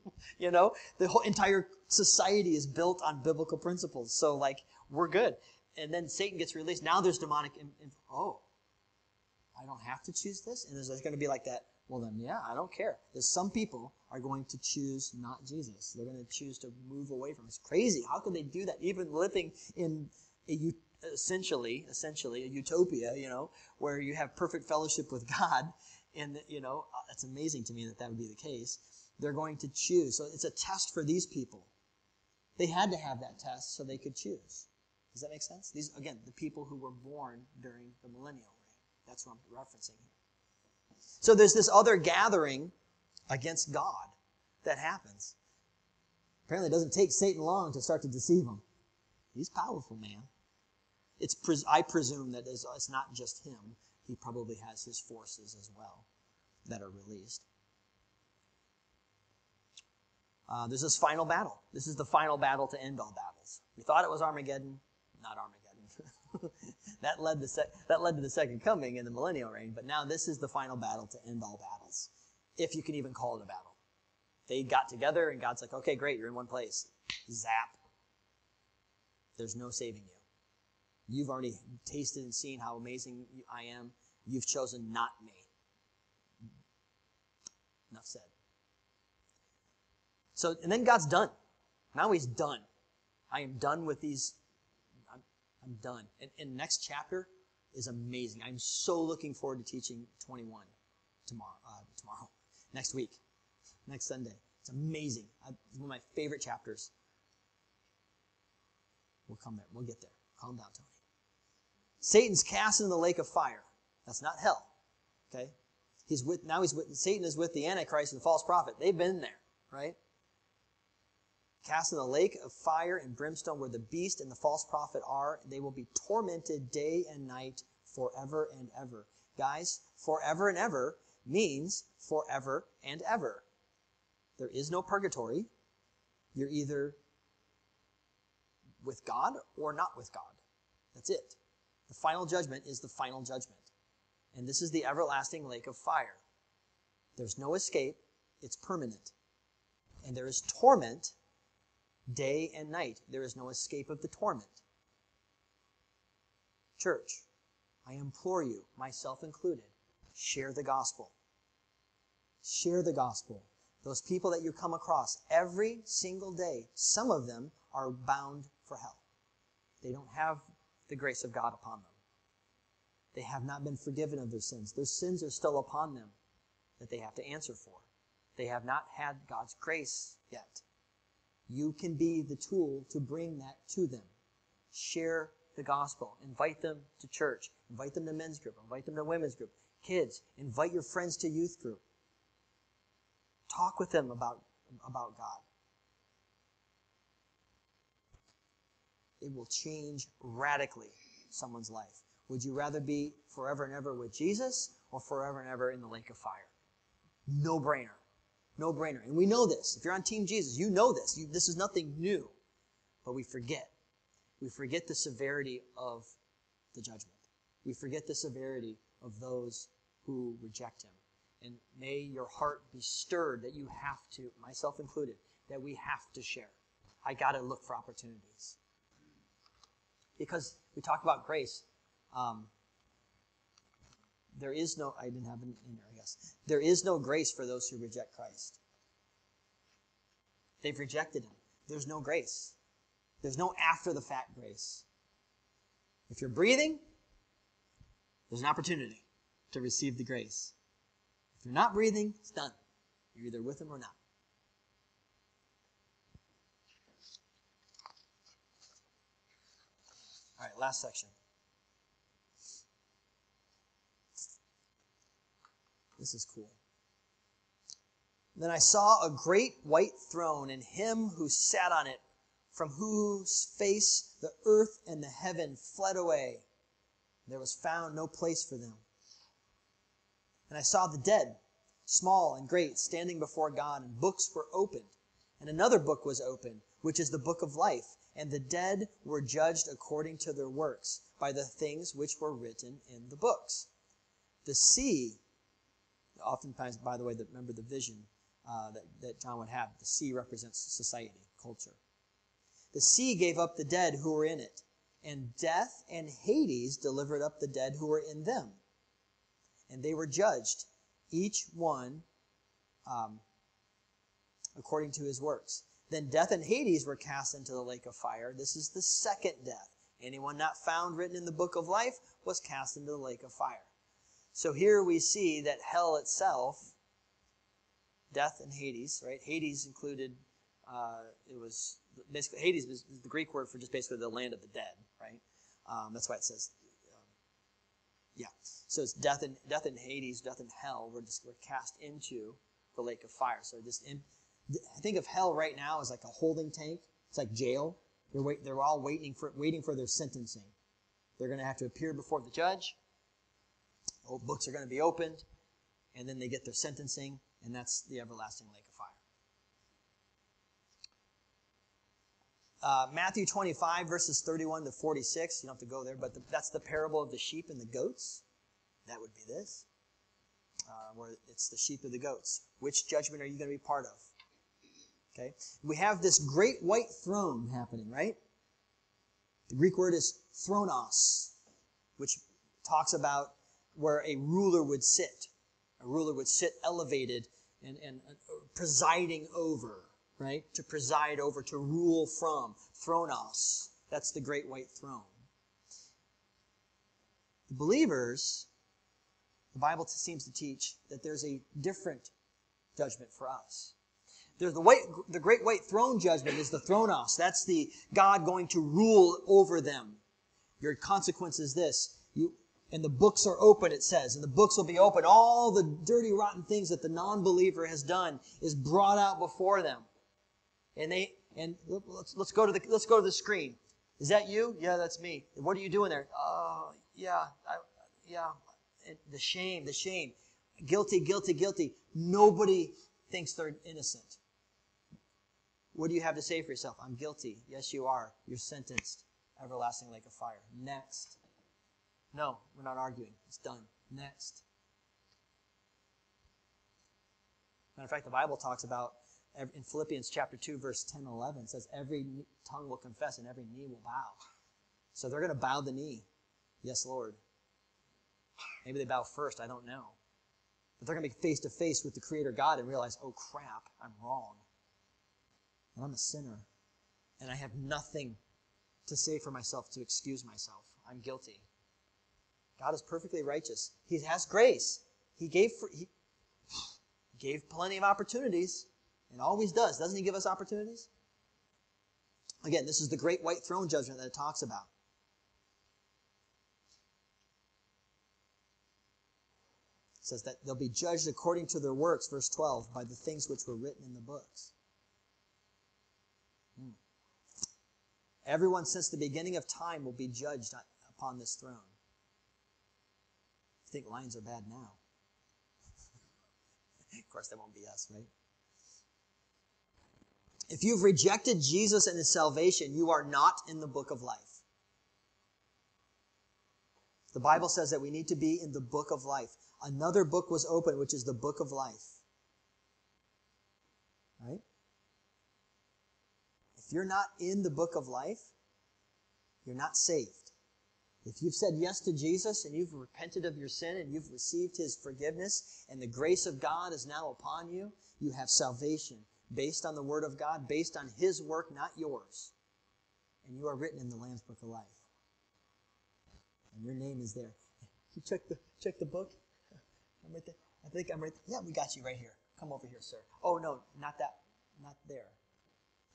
you know, the whole entire society is built on biblical principles. So, like, we're good. And then Satan gets released. Now there's demonic. Oh, I don't have to choose this? And there's, there's going to be like that well, then, yeah, I don't care. There's some people are going to choose not Jesus. They're going to choose to move away from. It. It's crazy. How could they do that? Even living in a essentially, essentially a utopia, you know, where you have perfect fellowship with God, and you know, uh, it's amazing to me that that would be the case. They're going to choose. So it's a test for these people. They had to have that test so they could choose. Does that make sense? These again, the people who were born during the millennial reign. That's what I'm referencing here. So there's this other gathering against God that happens. Apparently, it doesn't take Satan long to start to deceive him. He's powerful, man. It's I presume that it's not just him. He probably has his forces as well that are released. Uh, this final battle. This is the final battle to end all battles. We thought it was Armageddon, not Armageddon. that led the sec- that led to the second coming in the millennial reign. But now this is the final battle to end all battles, if you can even call it a battle. They got together, and God's like, "Okay, great, you're in one place." Zap. There's no saving you. You've already tasted and seen how amazing I am. You've chosen not me. Enough said. So, and then God's done. Now he's done. I am done with these. I'm, I'm done. And, and next chapter is amazing. I'm so looking forward to teaching 21 tomorrow. Uh, tomorrow, next week, next Sunday. It's amazing. It's one of my favorite chapters. We'll come there. We'll get there. Calm down, Tony. Satan's cast into the lake of fire. That's not hell. Okay? He's with now he's with Satan is with the Antichrist and the false prophet. They've been there, right? Cast in the lake of fire and brimstone where the beast and the false prophet are. They will be tormented day and night forever and ever. Guys, forever and ever means forever and ever. There is no purgatory. You're either with God or not with God. That's it. The final judgment is the final judgment. And this is the everlasting lake of fire. There's no escape, it's permanent. And there is torment day and night. There is no escape of the torment. Church, I implore you, myself included, share the gospel. Share the gospel. Those people that you come across every single day, some of them are bound for hell. They don't have the grace of God upon them. They have not been forgiven of their sins. Their sins are still upon them that they have to answer for. They have not had God's grace yet. You can be the tool to bring that to them. Share the gospel. Invite them to church. Invite them to men's group. Invite them to women's group. Kids, invite your friends to youth group. Talk with them about, about God. It will change radically someone's life. Would you rather be forever and ever with Jesus or forever and ever in the lake of fire? No brainer. No brainer. And we know this. If you're on Team Jesus, you know this. You, this is nothing new. But we forget. We forget the severity of the judgment. We forget the severity of those who reject him. And may your heart be stirred that you have to, myself included, that we have to share. I got to look for opportunities. Because we talk about grace. Um, there is no, I didn't have it in there, I guess. There is no grace for those who reject Christ. They've rejected him. There's no grace. There's no after the fact grace. If you're breathing, there's an opportunity to receive the grace. If you're not breathing, it's done. You're either with him or not. All right, last section. This is cool. Then I saw a great white throne and him who sat on it, from whose face the earth and the heaven fled away. There was found no place for them. And I saw the dead, small and great, standing before God, and books were opened. And another book was opened, which is the book of life. And the dead were judged according to their works, by the things which were written in the books. The sea oftentimes, by the way, remember the vision uh, that, that John would have. The sea represents society, culture. The sea gave up the dead who were in it, and death and Hades delivered up the dead who were in them. And they were judged, each one um, according to his works. Then death and Hades were cast into the lake of fire. This is the second death. Anyone not found written in the book of life was cast into the lake of fire. So here we see that hell itself, death and Hades, right? Hades included, uh, it was basically, Hades is the Greek word for just basically the land of the dead, right? Um, that's why it says, um, yeah. So it's death and death and Hades, death and hell were just were cast into the lake of fire. So just in, think of hell right now as like a holding tank. It's like jail. They're wait, they're all waiting for waiting for their sentencing. They're going to have to appear before the judge books are going to be opened, and then they get their sentencing, and that's the everlasting lake of fire. Uh, Matthew 25, verses 31 to 46. You don't have to go there, but the, that's the parable of the sheep and the goats. That would be this, uh, where it's the sheep and the goats. Which judgment are you going to be part of? Okay. We have this great white throne happening, right? The Greek word is thronos, which talks about where a ruler would sit. A ruler would sit elevated and, and uh, presiding over, right? To preside over, to rule from. Thronos. That's the great white throne. The believers, the Bible seems to teach that there's a different judgment for us. There's the, white, the great white throne judgment is the thronos. That's the God going to rule over them. Your consequence is this. And the books are open, it says, and the books will be open. All the dirty, rotten things that the non-believer has done is brought out before them. And they, and let's, let's go to the, let's go to the screen. Is that you? Yeah, that's me. What are you doing there? Oh, yeah, I, yeah. And the shame, the shame. Guilty, guilty, guilty. Nobody thinks they're innocent. What do you have to say for yourself? I'm guilty. Yes, you are. You're sentenced. Everlasting like a fire. Next. No, we're not arguing. It's done. Next. Matter of fact, the Bible talks about in Philippians chapter 2, verse 10 and 11, says, Every tongue will confess and every knee will bow. So they're going to bow the knee. Yes, Lord. Maybe they bow first, I don't know. But they're going to be face to face with the Creator God and realize, oh crap, I'm wrong. And I'm a sinner. And I have nothing to say for myself to excuse myself. I'm guilty. God is perfectly righteous. He has grace. He gave, he gave plenty of opportunities and always does. Doesn't He give us opportunities? Again, this is the great white throne judgment that it talks about. It says that they'll be judged according to their works, verse 12, by the things which were written in the books. Hmm. Everyone since the beginning of time will be judged upon this throne. Think lions are bad now? of course, that won't be us, right? If you've rejected Jesus and his salvation, you are not in the book of life. The Bible says that we need to be in the book of life. Another book was opened, which is the book of life. Right? If you're not in the book of life, you're not saved. If you've said yes to Jesus and you've repented of your sin and you've received his forgiveness and the grace of God is now upon you, you have salvation based on the Word of God, based on His work, not yours. And you are written in the Lamb's Book of Life. And your name is there. You check the check the book. I'm right there. I think I'm right. There. Yeah, we got you right here. Come over here, sir. Oh no, not that, not there.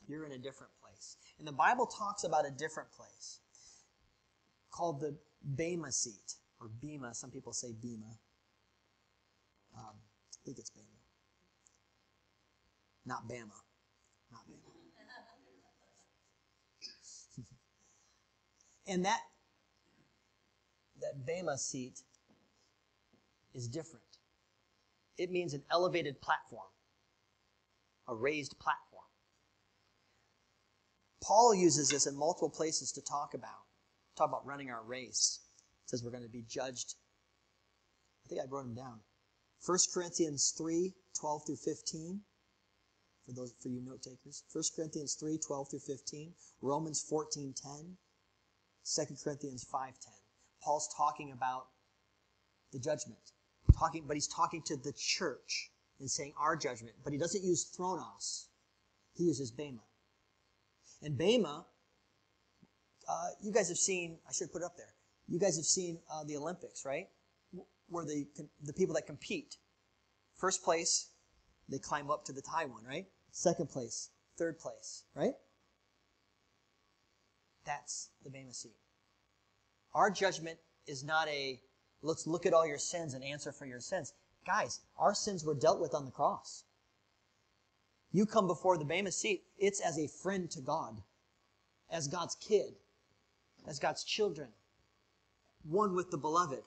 You're in a different place. And the Bible talks about a different place called the Bema seat or Bema. Some people say Bema. Um, I think it's Bema. Not Bama. Not Bama. and that that Bema seat is different. It means an elevated platform, a raised platform. Paul uses this in multiple places to talk about talk about running our race. It says we're going to be judged. I think I wrote them down. 1 Corinthians 3, 12 through 15 for those for you note takers. 1 Corinthians 3, 12 through 15, Romans 14, 10, 2 Corinthians 5, 10. Paul's talking about the judgment. Talking, but he's talking to the church and saying our judgment. But he doesn't use thronos. He uses bema. And bema, uh, you guys have seen, I should put it up there. You guys have seen uh, the Olympics, right? Where the, the people that compete, first place, they climb up to the tie one, right? second place, third place, right? That's the Bema seat. Our judgment is not a let's look at all your sins and answer for your sins. Guys, our sins were dealt with on the cross. You come before the Bema seat, it's as a friend to God, as God's kid, as God's children, one with the beloved.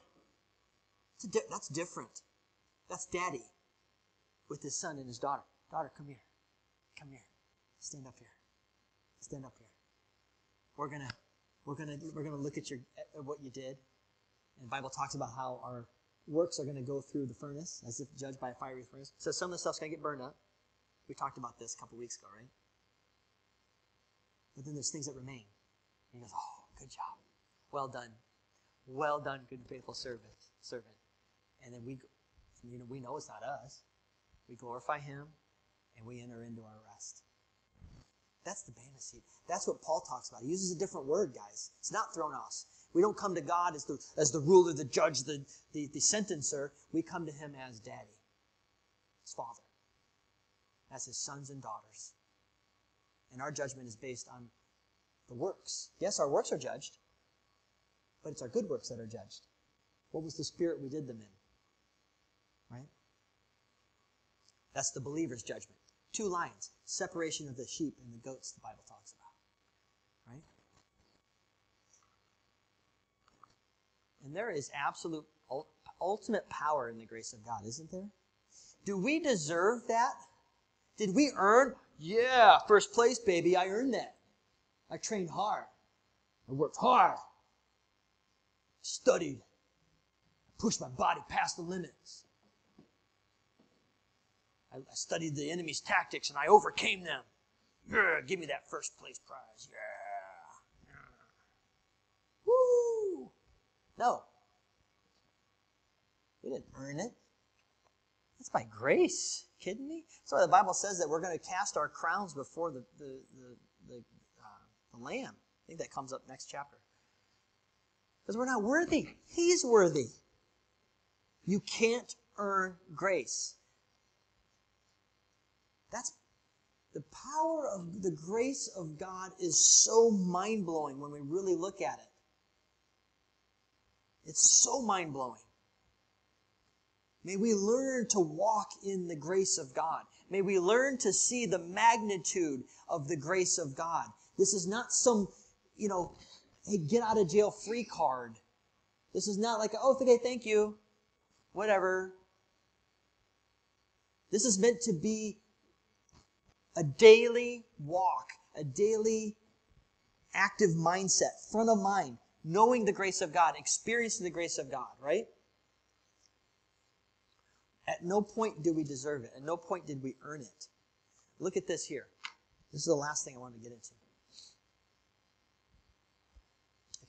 That's different. That's daddy with his son and his daughter. Daughter, come here. Come here. Stand up here. Stand up here. We're gonna we're gonna we're gonna look at your at what you did. And the Bible talks about how our works are gonna go through the furnace, as if judged by a fiery furnace. So some of the stuff's gonna get burned up. We talked about this a couple weeks ago, right? But then there's things that remain. And he goes, Oh good job. Well done. Well done, good and faithful servant. Servant. And then we, you know, we know it's not us. We glorify Him, and we enter into our rest. That's the Bema seat. That's what Paul talks about. He uses a different word, guys. It's not thronos. We don't come to God as the, as the ruler, the judge, the, the, the sentencer. We come to Him as daddy, as father, as His sons and daughters. And our judgment is based on the works. Yes, our works are judged, but it's our good works that are judged. What was the spirit we did them in? Right? That's the believer's judgment. Two lines separation of the sheep and the goats, the Bible talks about. Right? And there is absolute, ultimate power in the grace of God, isn't there? Do we deserve that? Did we earn? Yeah, first place, baby. I earned that. I trained hard. I worked hard. I studied. I pushed my body past the limits. I, I studied the enemy's tactics and I overcame them. Yeah, give me that first place prize. Yeah. yeah. Woo! No. We didn't earn it. That's by grace. Kidding me? So the Bible says that we're going to cast our crowns before the, the, the, the, the Lamb. I think that comes up next chapter. Because we're not worthy. He's worthy. You can't earn grace. That's the power of the grace of God is so mind blowing when we really look at it. It's so mind blowing. May we learn to walk in the grace of God. May we learn to see the magnitude of the grace of God. This is not some, you know, hey, get out of jail free card. This is not like, oh, okay, thank you. Whatever. This is meant to be a daily walk, a daily active mindset, front of mind, knowing the grace of God, experiencing the grace of God, right? At no point do we deserve it. At no point did we earn it. Look at this here. This is the last thing I wanted to get into.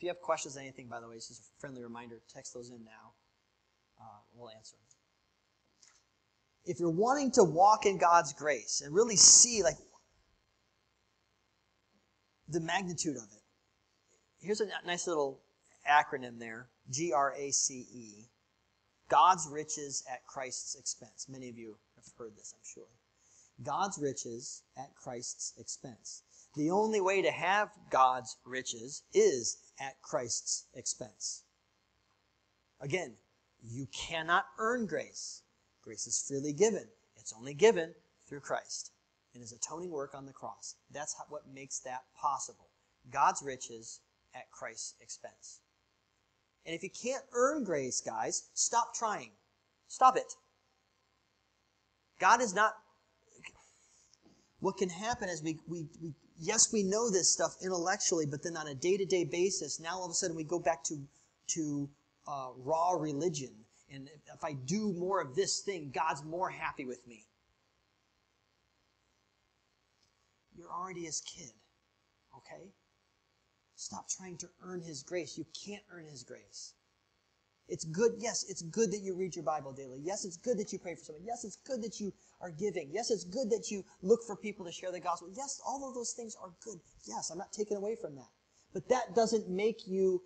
If you have questions on anything, by the way, this is a friendly reminder. Text those in now. Uh, we'll answer them if you're wanting to walk in God's grace and really see like the magnitude of it, here's a nice little acronym there G R A C E. God's riches at Christ's expense. Many of you have heard this, I'm sure. God's riches at Christ's expense. The only way to have God's riches is at Christ's expense. Again, you cannot earn grace. Grace is freely given. It's only given through Christ and his atoning work on the cross. That's what makes that possible. God's riches at Christ's expense. And if you can't earn grace, guys, stop trying. Stop it. God is not. What can happen is we, we, we yes, we know this stuff intellectually, but then on a day to day basis, now all of a sudden we go back to, to uh, raw religion and if I do more of this thing, God's more happy with me. You're already his kid, okay? Stop trying to earn his grace. You can't earn his grace. It's good, yes, it's good that you read your Bible daily. Yes, it's good that you pray for someone. Yes, it's good that you are giving. Yes, it's good that you look for people to share the gospel. Yes, all of those things are good. Yes, I'm not taking away from that. But that doesn't make you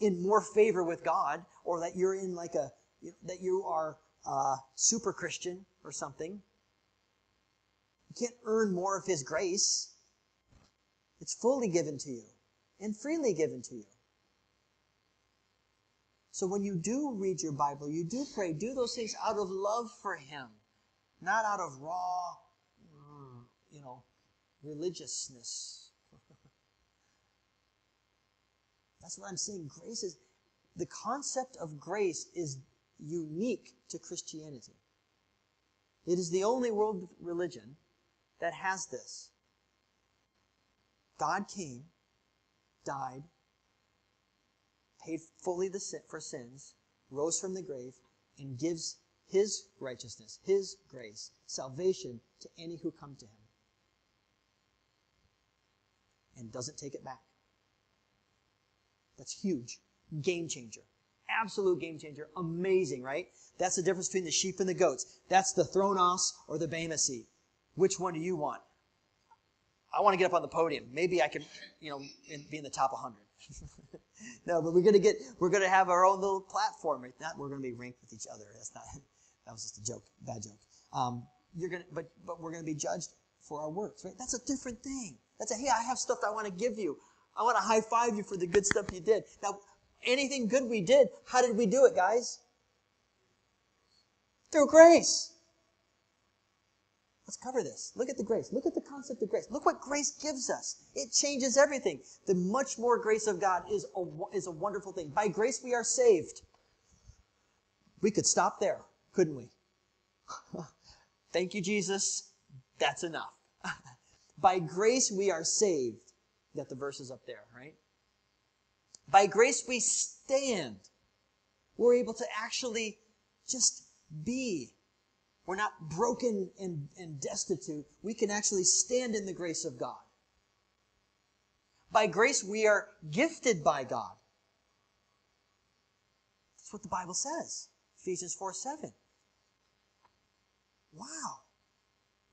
in more favor with God or that you're in like a that you are a super Christian or something. You can't earn more of His grace. It's fully given to you and freely given to you. So when you do read your Bible, you do pray, do those things out of love for Him, not out of raw, mm, you know, religiousness. That's what I'm saying. Grace is the concept of grace is unique to Christianity. It is the only world religion that has this. God came, died, paid fully the sin, for sins, rose from the grave, and gives his righteousness, his grace, salvation to any who come to him. And doesn't take it back. That's huge. Game changer. Absolute game changer. Amazing, right? That's the difference between the sheep and the goats. That's the Thronos or the Bema seat. Which one do you want? I want to get up on the podium. Maybe I can, you know, be in the top 100. no, but we're gonna get, we're gonna have our own little platform. Right? Not we're gonna be ranked with each other. That's not. That was just a joke, bad joke. Um, you're gonna, but but we're gonna be judged for our works, right? That's a different thing. That's a hey, I have stuff I want to give you. I want to high five you for the good stuff you did. Now, anything good we did, how did we do it, guys? Through grace. Let's cover this. Look at the grace. Look at the concept of grace. Look what grace gives us. It changes everything. The much more grace of God is a, is a wonderful thing. By grace we are saved. We could stop there, couldn't we? Thank you, Jesus. That's enough. By grace we are saved. Got the verses up there, right? By grace we stand. We're able to actually just be. We're not broken and, and destitute. We can actually stand in the grace of God. By grace we are gifted by God. That's what the Bible says. Ephesians 4 7. Wow.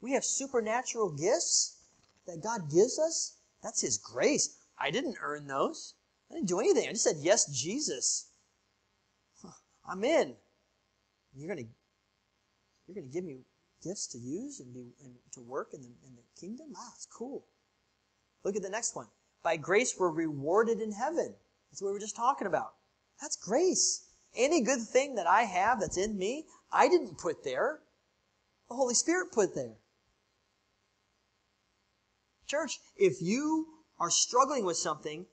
We have supernatural gifts that God gives us. That's His grace. I didn't earn those. I didn't do anything. I just said, Yes, Jesus. I'm in. You're going to you're going to give me gifts to use and, and to work in the, in the kingdom? Wow, that's cool. Look at the next one. By grace, we're rewarded in heaven. That's what we were just talking about. That's grace. Any good thing that I have that's in me, I didn't put there. The Holy Spirit put there. Church, if you are struggling with something,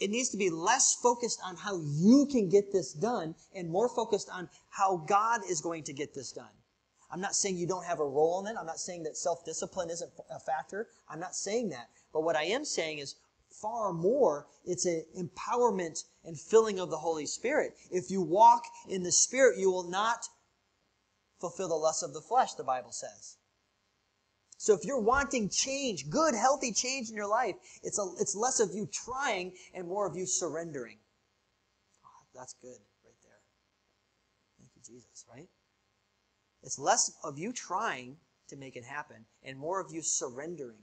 it needs to be less focused on how you can get this done and more focused on how God is going to get this done. I'm not saying you don't have a role in it. I'm not saying that self discipline isn't a factor. I'm not saying that. But what I am saying is far more, it's an empowerment and filling of the Holy Spirit. If you walk in the Spirit, you will not fulfill the lusts of the flesh, the Bible says. So if you're wanting change, good, healthy change in your life, it's, a, it's less of you trying and more of you surrendering. Oh, that's good right there. Thank you, Jesus, right? It's less of you trying to make it happen and more of you surrendering.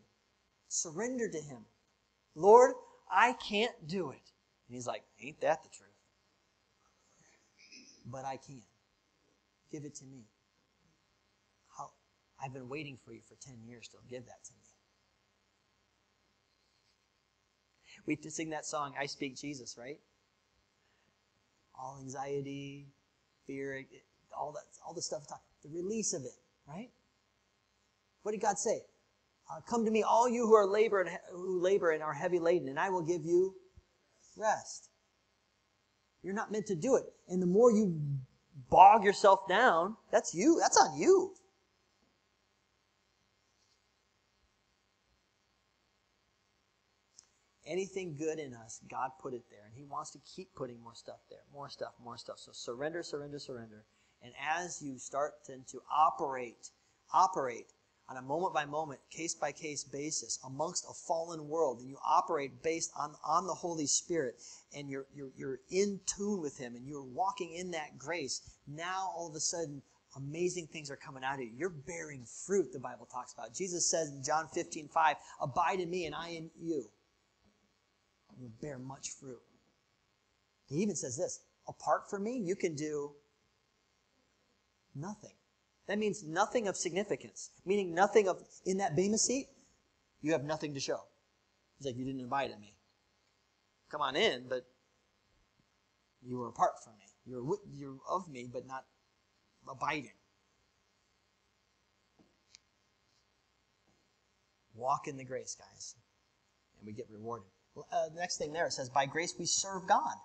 Surrender to Him. Lord, I can't do it. And He's like, Ain't that the truth? But I can. Give it to me. I've been waiting for you for 10 years to give that to me. We sing that song, I Speak Jesus, right? All anxiety, fear, all that, all the stuff, the release of it, right? What did God say? Uh, Come to me, all you who are labor and who labor and are heavy laden, and I will give you rest. You're not meant to do it, and the more you bog yourself down, that's you. That's on you. anything good in us, God put it there. And He wants to keep putting more stuff there. More stuff, more stuff. So surrender, surrender, surrender. And as you start to, to operate, operate on a moment by moment, case by case basis amongst a fallen world, and you operate based on, on the Holy Spirit, and you're, you're, you're in tune with Him, and you're walking in that grace, now all of a sudden, amazing things are coming out of you. You're bearing fruit, the Bible talks about. Jesus says in John 15, 5, Abide in me, and I in you will bear much fruit. He even says this apart from me, you can do nothing. That means nothing of significance, meaning nothing of, in that Bema seat, you have nothing to show. He's like, you didn't invite me. Come on in, but you were apart from me. You're, you're of me, but not abiding. Walk in the grace, guys, and we get rewarded uh, the next thing there it says, by grace we serve God.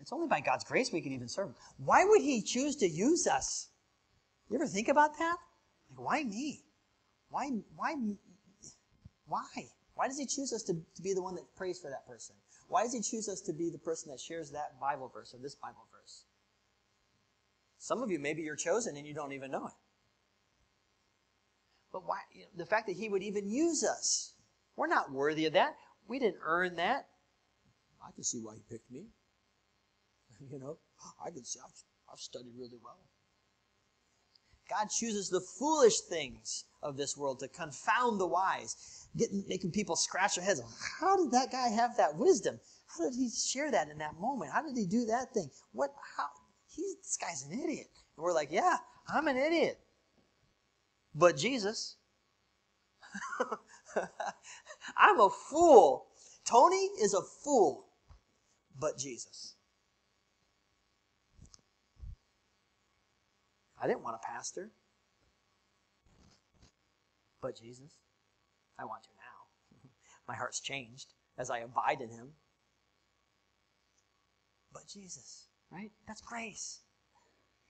It's only by God's grace we can even serve Him. Why would He choose to use us? You ever think about that? Like, why me? Why, why, why? Why does He choose us to, to be the one that prays for that person? Why does He choose us to be the person that shares that Bible verse or this Bible verse? Some of you, maybe you're chosen and you don't even know it. But why? You know, the fact that He would even use us we're not worthy of that. We didn't earn that. I can see why he picked me. you know, I can see I've, I've studied really well. God chooses the foolish things of this world to confound the wise, getting, making people scratch their heads. How did that guy have that wisdom? How did he share that in that moment? How did he do that thing? What? How? He's this guy's an idiot. And we're like, yeah, I'm an idiot. But Jesus, I'm a fool. Tony is a fool. But Jesus. I didn't want a pastor. But Jesus, I want to now. My heart's changed as I abide in him. But Jesus, right? That's grace.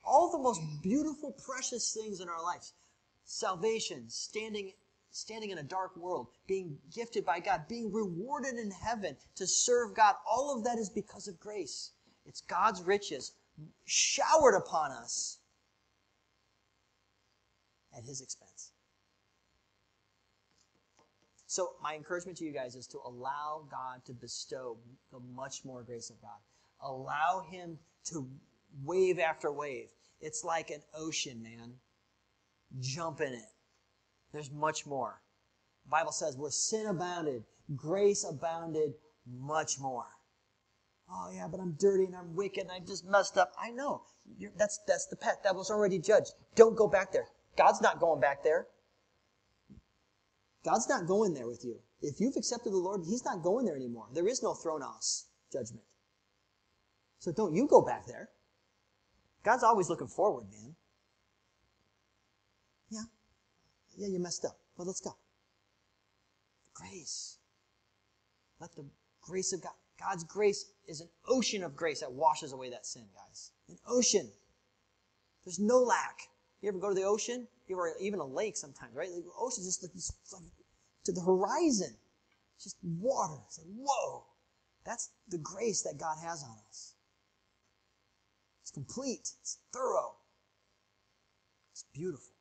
All the most beautiful, precious things in our lives salvation, standing, standing in a dark world, being gifted by God, being rewarded in heaven to serve God, all of that is because of grace. It's God's riches showered upon us at His expense. So, my encouragement to you guys is to allow God to bestow the much more grace of God. Allow Him to wave after wave. It's like an ocean, man. Jump in it. There's much more. The Bible says where sin abounded, grace abounded much more. Oh yeah, but I'm dirty and I'm wicked and I just messed up. I know. You're, that's that's the pet that was already judged. Don't go back there. God's not going back there. God's not going there with you. If you've accepted the Lord, He's not going there anymore. There is no thronos judgment. So don't you go back there. God's always looking forward, man. Yeah. Yeah, you messed up. But let's go. Grace. Let the grace of God. God's grace is an ocean of grace that washes away that sin, guys. An ocean. There's no lack. You ever go to the ocean? You ever even a lake sometimes, right? The ocean's just like, to the horizon. Just water. It's like, whoa. That's the grace that God has on us. It's complete. It's thorough. It's beautiful.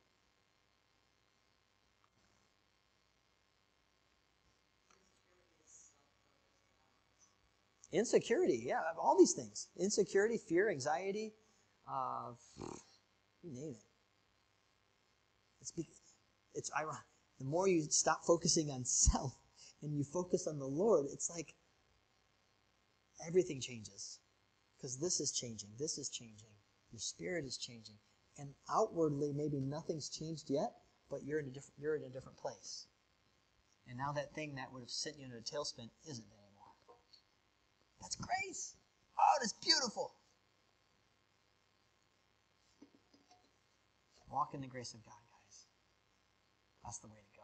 Insecurity, yeah, all these things. Insecurity, fear, anxiety, uh, you name it. It's, it's ironic. The more you stop focusing on self and you focus on the Lord, it's like everything changes. Because this is changing, this is changing, your spirit is changing. And outwardly, maybe nothing's changed yet, but you're in a different, you're in a different place. And now that thing that would have sent you into a tailspin isn't anymore. That's grace. Oh, that's beautiful. Walk in the grace of God, guys. That's